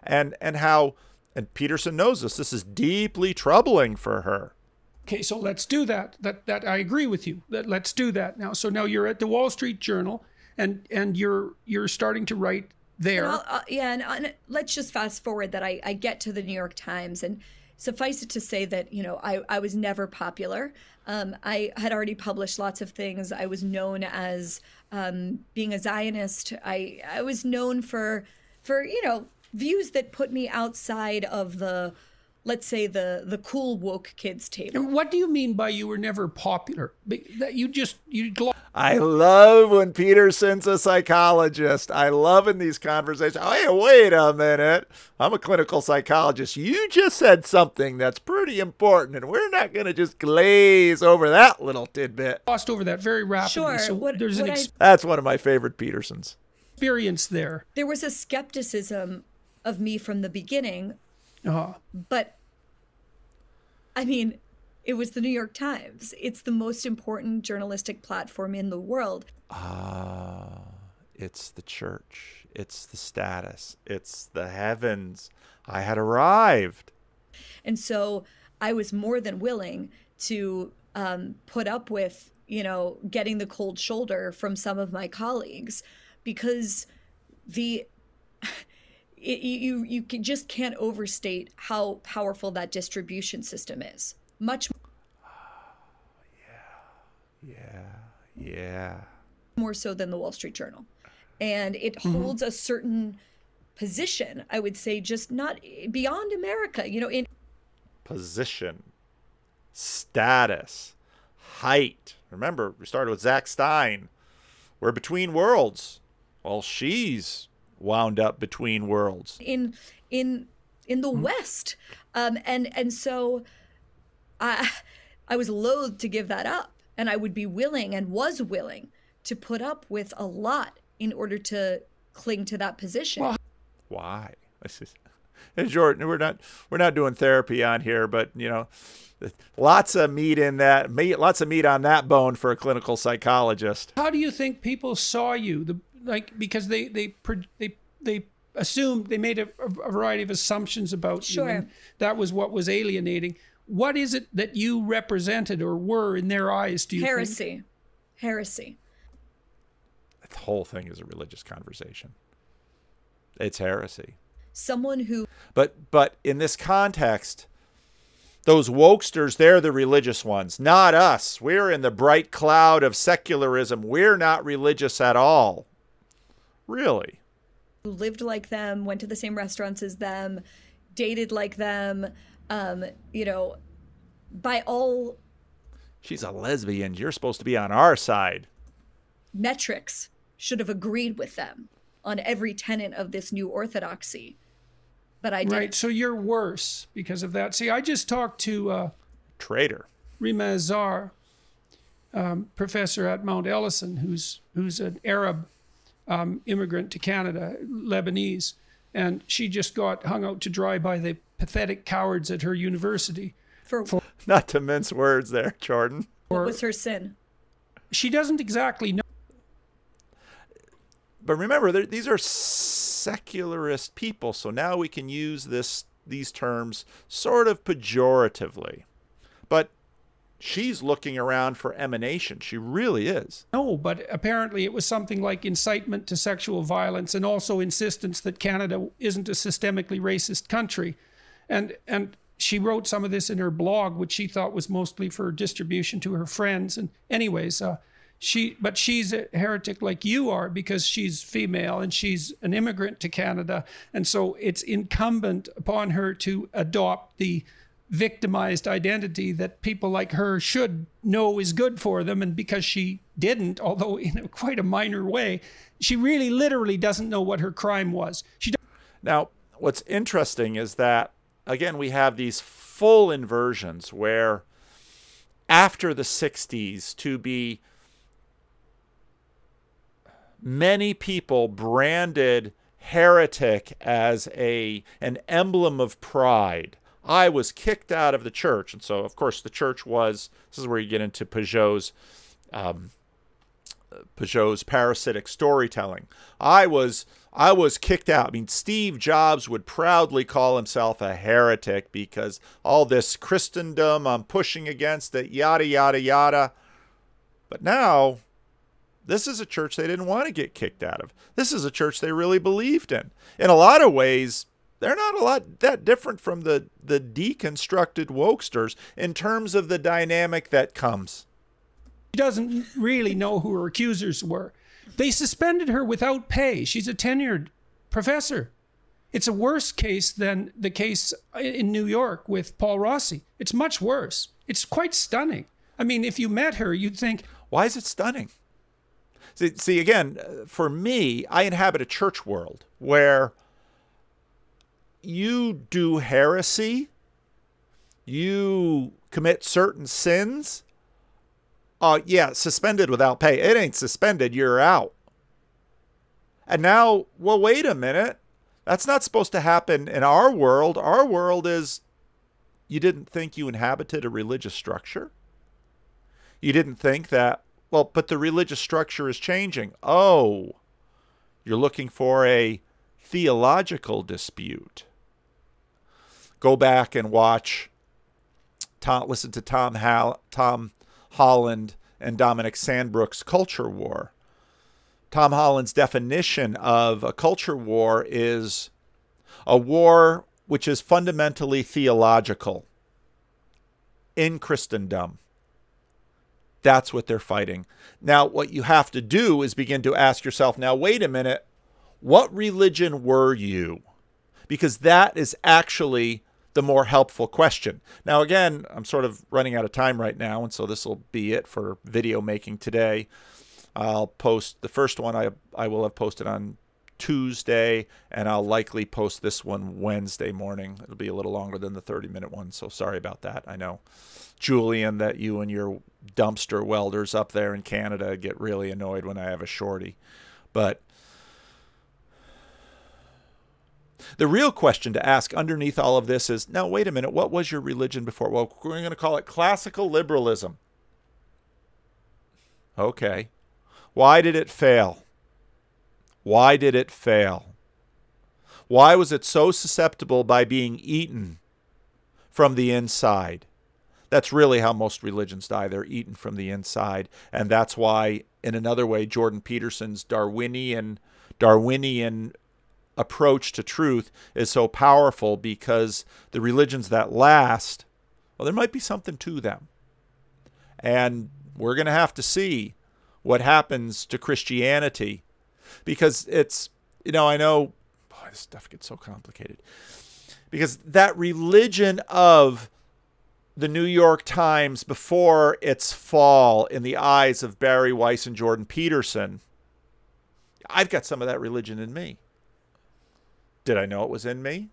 And and how and Peterson knows this. This is deeply troubling for her. Okay, so let's do that. That that I agree with you. That let's do that now. So now you're at the Wall Street Journal and and you're you're starting to write there. Uh, yeah, and, and, let's just fast forward that I, I get to the New York Times and suffice it to say that you know I, I was never popular um, i had already published lots of things i was known as um, being a zionist i i was known for for you know views that put me outside of the let's say the the cool woke kids table. And what do you mean by you were never popular? That you just you. I love when Peterson's a psychologist. I love in these conversations. Hey, wait a minute. I'm a clinical psychologist. You just said something that's pretty important, and we're not going to just glaze over that little tidbit. Lost over that very rapidly. Sure. So what, there's what an ex- I, that's one of my favorite Petersons. Experience there. There was a skepticism of me from the beginning uh-huh. But I mean, it was the New York Times. It's the most important journalistic platform in the world. Ah, uh, it's the church. It's the status. It's the heavens. I had arrived. And so I was more than willing to um, put up with, you know, getting the cold shoulder from some of my colleagues because the it, you you can, just can't overstate how powerful that distribution system is. Much. [sighs] yeah, yeah, yeah. More so than the Wall Street Journal, and it mm-hmm. holds a certain position. I would say, just not beyond America. You know, in position, status, height. Remember, we started with Zach Stein. We're between worlds. Well, she's wound up between worlds in in in the mm-hmm. West, um, and and so I I was loath to give that up, and I would be willing and was willing to put up with a lot in order to cling to that position. Well, why? And Jordan, we're not we're not doing therapy on here, but you know, lots of meat in that meat, lots of meat on that bone for a clinical psychologist. How do you think people saw you? The like because they they they they assumed they made a, a variety of assumptions about sure. you. And that was what was alienating. What is it that you represented or were in their eyes? Do you heresy? Think? Heresy. The whole thing is a religious conversation. It's heresy. Someone who. But but in this context, those wokesters, they're the religious ones, not us. We're in the bright cloud of secularism. We're not religious at all. Really? Who lived like them, went to the same restaurants as them, dated like them, um, you know, by all. She's a lesbian. You're supposed to be on our side. Metrics should have agreed with them on every tenet of this new orthodoxy. But I didn't. Right. So you're worse because of that. See, I just talked to. Uh, Traitor. Rima Azar, um, professor at Mount Allison, who's who's an Arab um, immigrant to Canada, Lebanese, and she just got hung out to dry by the pathetic cowards at her university. For, for not to mince words, there, Jordan. What was her sin? She doesn't exactly know. But remember, these are secularist people, so now we can use this these terms sort of pejoratively. But she's looking around for emanation. She really is. No, but apparently it was something like incitement to sexual violence and also insistence that Canada isn't a systemically racist country. And and she wrote some of this in her blog, which she thought was mostly for distribution to her friends. And anyways, uh, she but she's a heretic like you are because she's female and she's an immigrant to Canada, and so it's incumbent upon her to adopt the victimized identity that people like her should know is good for them. And because she didn't, although in a, quite a minor way, she really literally doesn't know what her crime was. She now, what's interesting is that, again, we have these full inversions where after the 60s, to be many people branded heretic as a an emblem of pride I was kicked out of the church. And so, of course, the church was this is where you get into Pageau's. Um, Pageau's parasitic storytelling. I was I was kicked out. I mean, Steve Jobs would proudly call himself a heretic because all this Christendom I'm pushing against it, yada yada yada. But now, this is a church they didn't want to get kicked out of. This is a church they really believed in. In a lot of ways, they're not a lot that different from the the deconstructed wokesters in terms of the dynamic that comes. She doesn't really know who her accusers were. They suspended her without pay. She's a tenured professor. It's a worse case than the case in New York with Paul Rossi. It's much worse. It's quite stunning. I mean, if you met her, you'd think, why is it stunning? See, see again, uh, for me, I inhabit a church world where you do heresy, you commit certain sins, uh, yeah, suspended without pay. It ain't suspended, you're out. And now, well, wait a minute. That's not supposed to happen in our world. Our world is you didn't think you inhabited a religious structure. You didn't think that, well, but the religious structure is changing. Oh, you're looking for a theological dispute go back and watch Tom, listen to Tom Hall, Tom Holland and Dominic Sandbrook's Culture War. Tom Holland's definition of a culture war is a war which is fundamentally theological in Christendom. That's what they're fighting. Now, what you have to do is begin to ask yourself now, wait a minute, what religion were you? Because that is actually the more helpful question. Now, again, I'm sort of running out of time right now, and so this will be it for video making today. I'll post the first one I, I will have posted on Tuesday, and I'll likely post this one Wednesday morning. It'll be a little longer than the 30 minute one, so sorry about that. I know, Julian, that you and your dumpster welders up there in Canada get really annoyed when I have a shorty. But The real question to ask underneath all of this is now, wait a minute, what was your religion before? Well, we're going to call it classical liberalism. Okay. Why did it fail? Why did it fail? Why was it so susceptible by being eaten from the inside? That's really how most religions die. They're eaten from the inside. And that's why, in another way, Jordan Peterson's Darwinian Darwinian approach to truth is so powerful because the religions that last, well, there might be something to them. And we're going to have to see what happens to Christianity because it's, you know, I know boy, this stuff gets so complicated because that religion of the New York Times before its fall in the eyes of Bari Weiss and Jordan Peterson, I've got some of that religion in me. Did I know it was in me?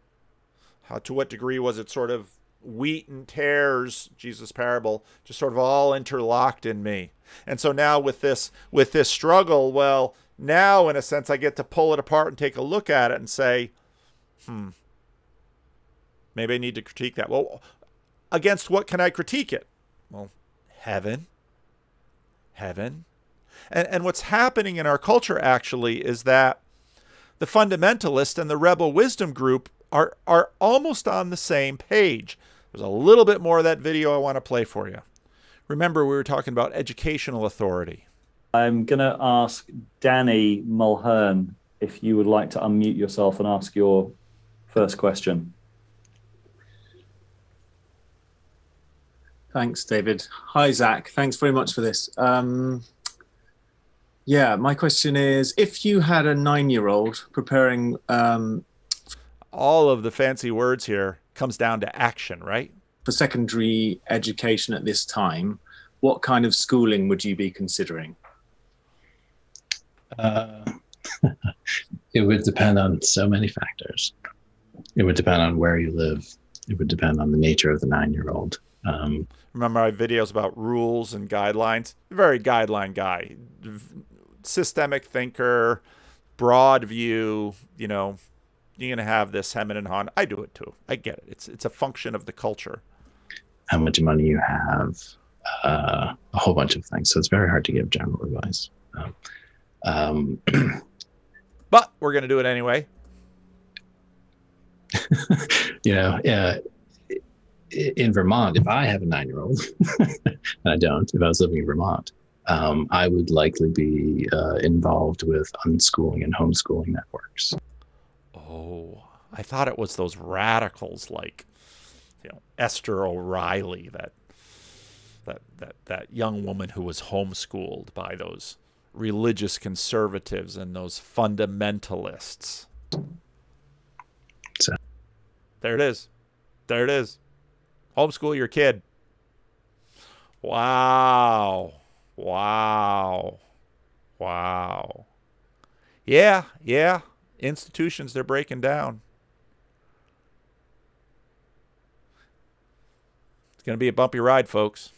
How, to what degree was it sort of wheat and tares, Jesus parable, just sort of all interlocked in me? And so now with this with this struggle, well, now in a sense I get to pull it apart and take a look at it and say, hmm, maybe I need to critique that. Well, against what can I critique it? Well, heaven. Heaven. And, and what's happening in our culture actually is that the fundamentalist and the rebel wisdom group are are almost on the same page. There's a little bit more of that video I want to play for you. Remember, we were talking about educational authority. I'm going to ask Danny Mulhern if you would like to unmute yourself and ask your first question. Thanks, David. Hi, Zach. Thanks very much for this. Um, yeah, my question is if you had a nine year old preparing. Um, All of the fancy words here comes down to action, right? For secondary education at this time, what kind of schooling would you be considering? Uh, [laughs] it would depend on so many factors. It would depend on where you live. It would depend on the nature of the nine year old. Um, Remember my videos about rules and guidelines? Very guideline guy, systemic thinker, broad view. You know, you're gonna have this hem and haw. I do it too. I get it. It's it's a function of the culture. How much money you have, uh, a whole bunch of things. So it's very hard to give general advice. Um, um, [clears throat] but we're going to do it anyway. [laughs] you know, uh, in Vermont, if I have a nine year old, [laughs] and I don't, if I was living in Vermont, um, I would likely be uh, involved with unschooling and homeschooling networks. Oh, I thought it was those radicals like, you know, Esther O'Reilly, that that that that young woman who was homeschooled by those religious conservatives and those fundamentalists. So. There it is. There it is. Homeschool your kid. Wow. Wow. Wow. Yeah, yeah. Institutions, they're breaking down. It's going to be a bumpy ride, folks.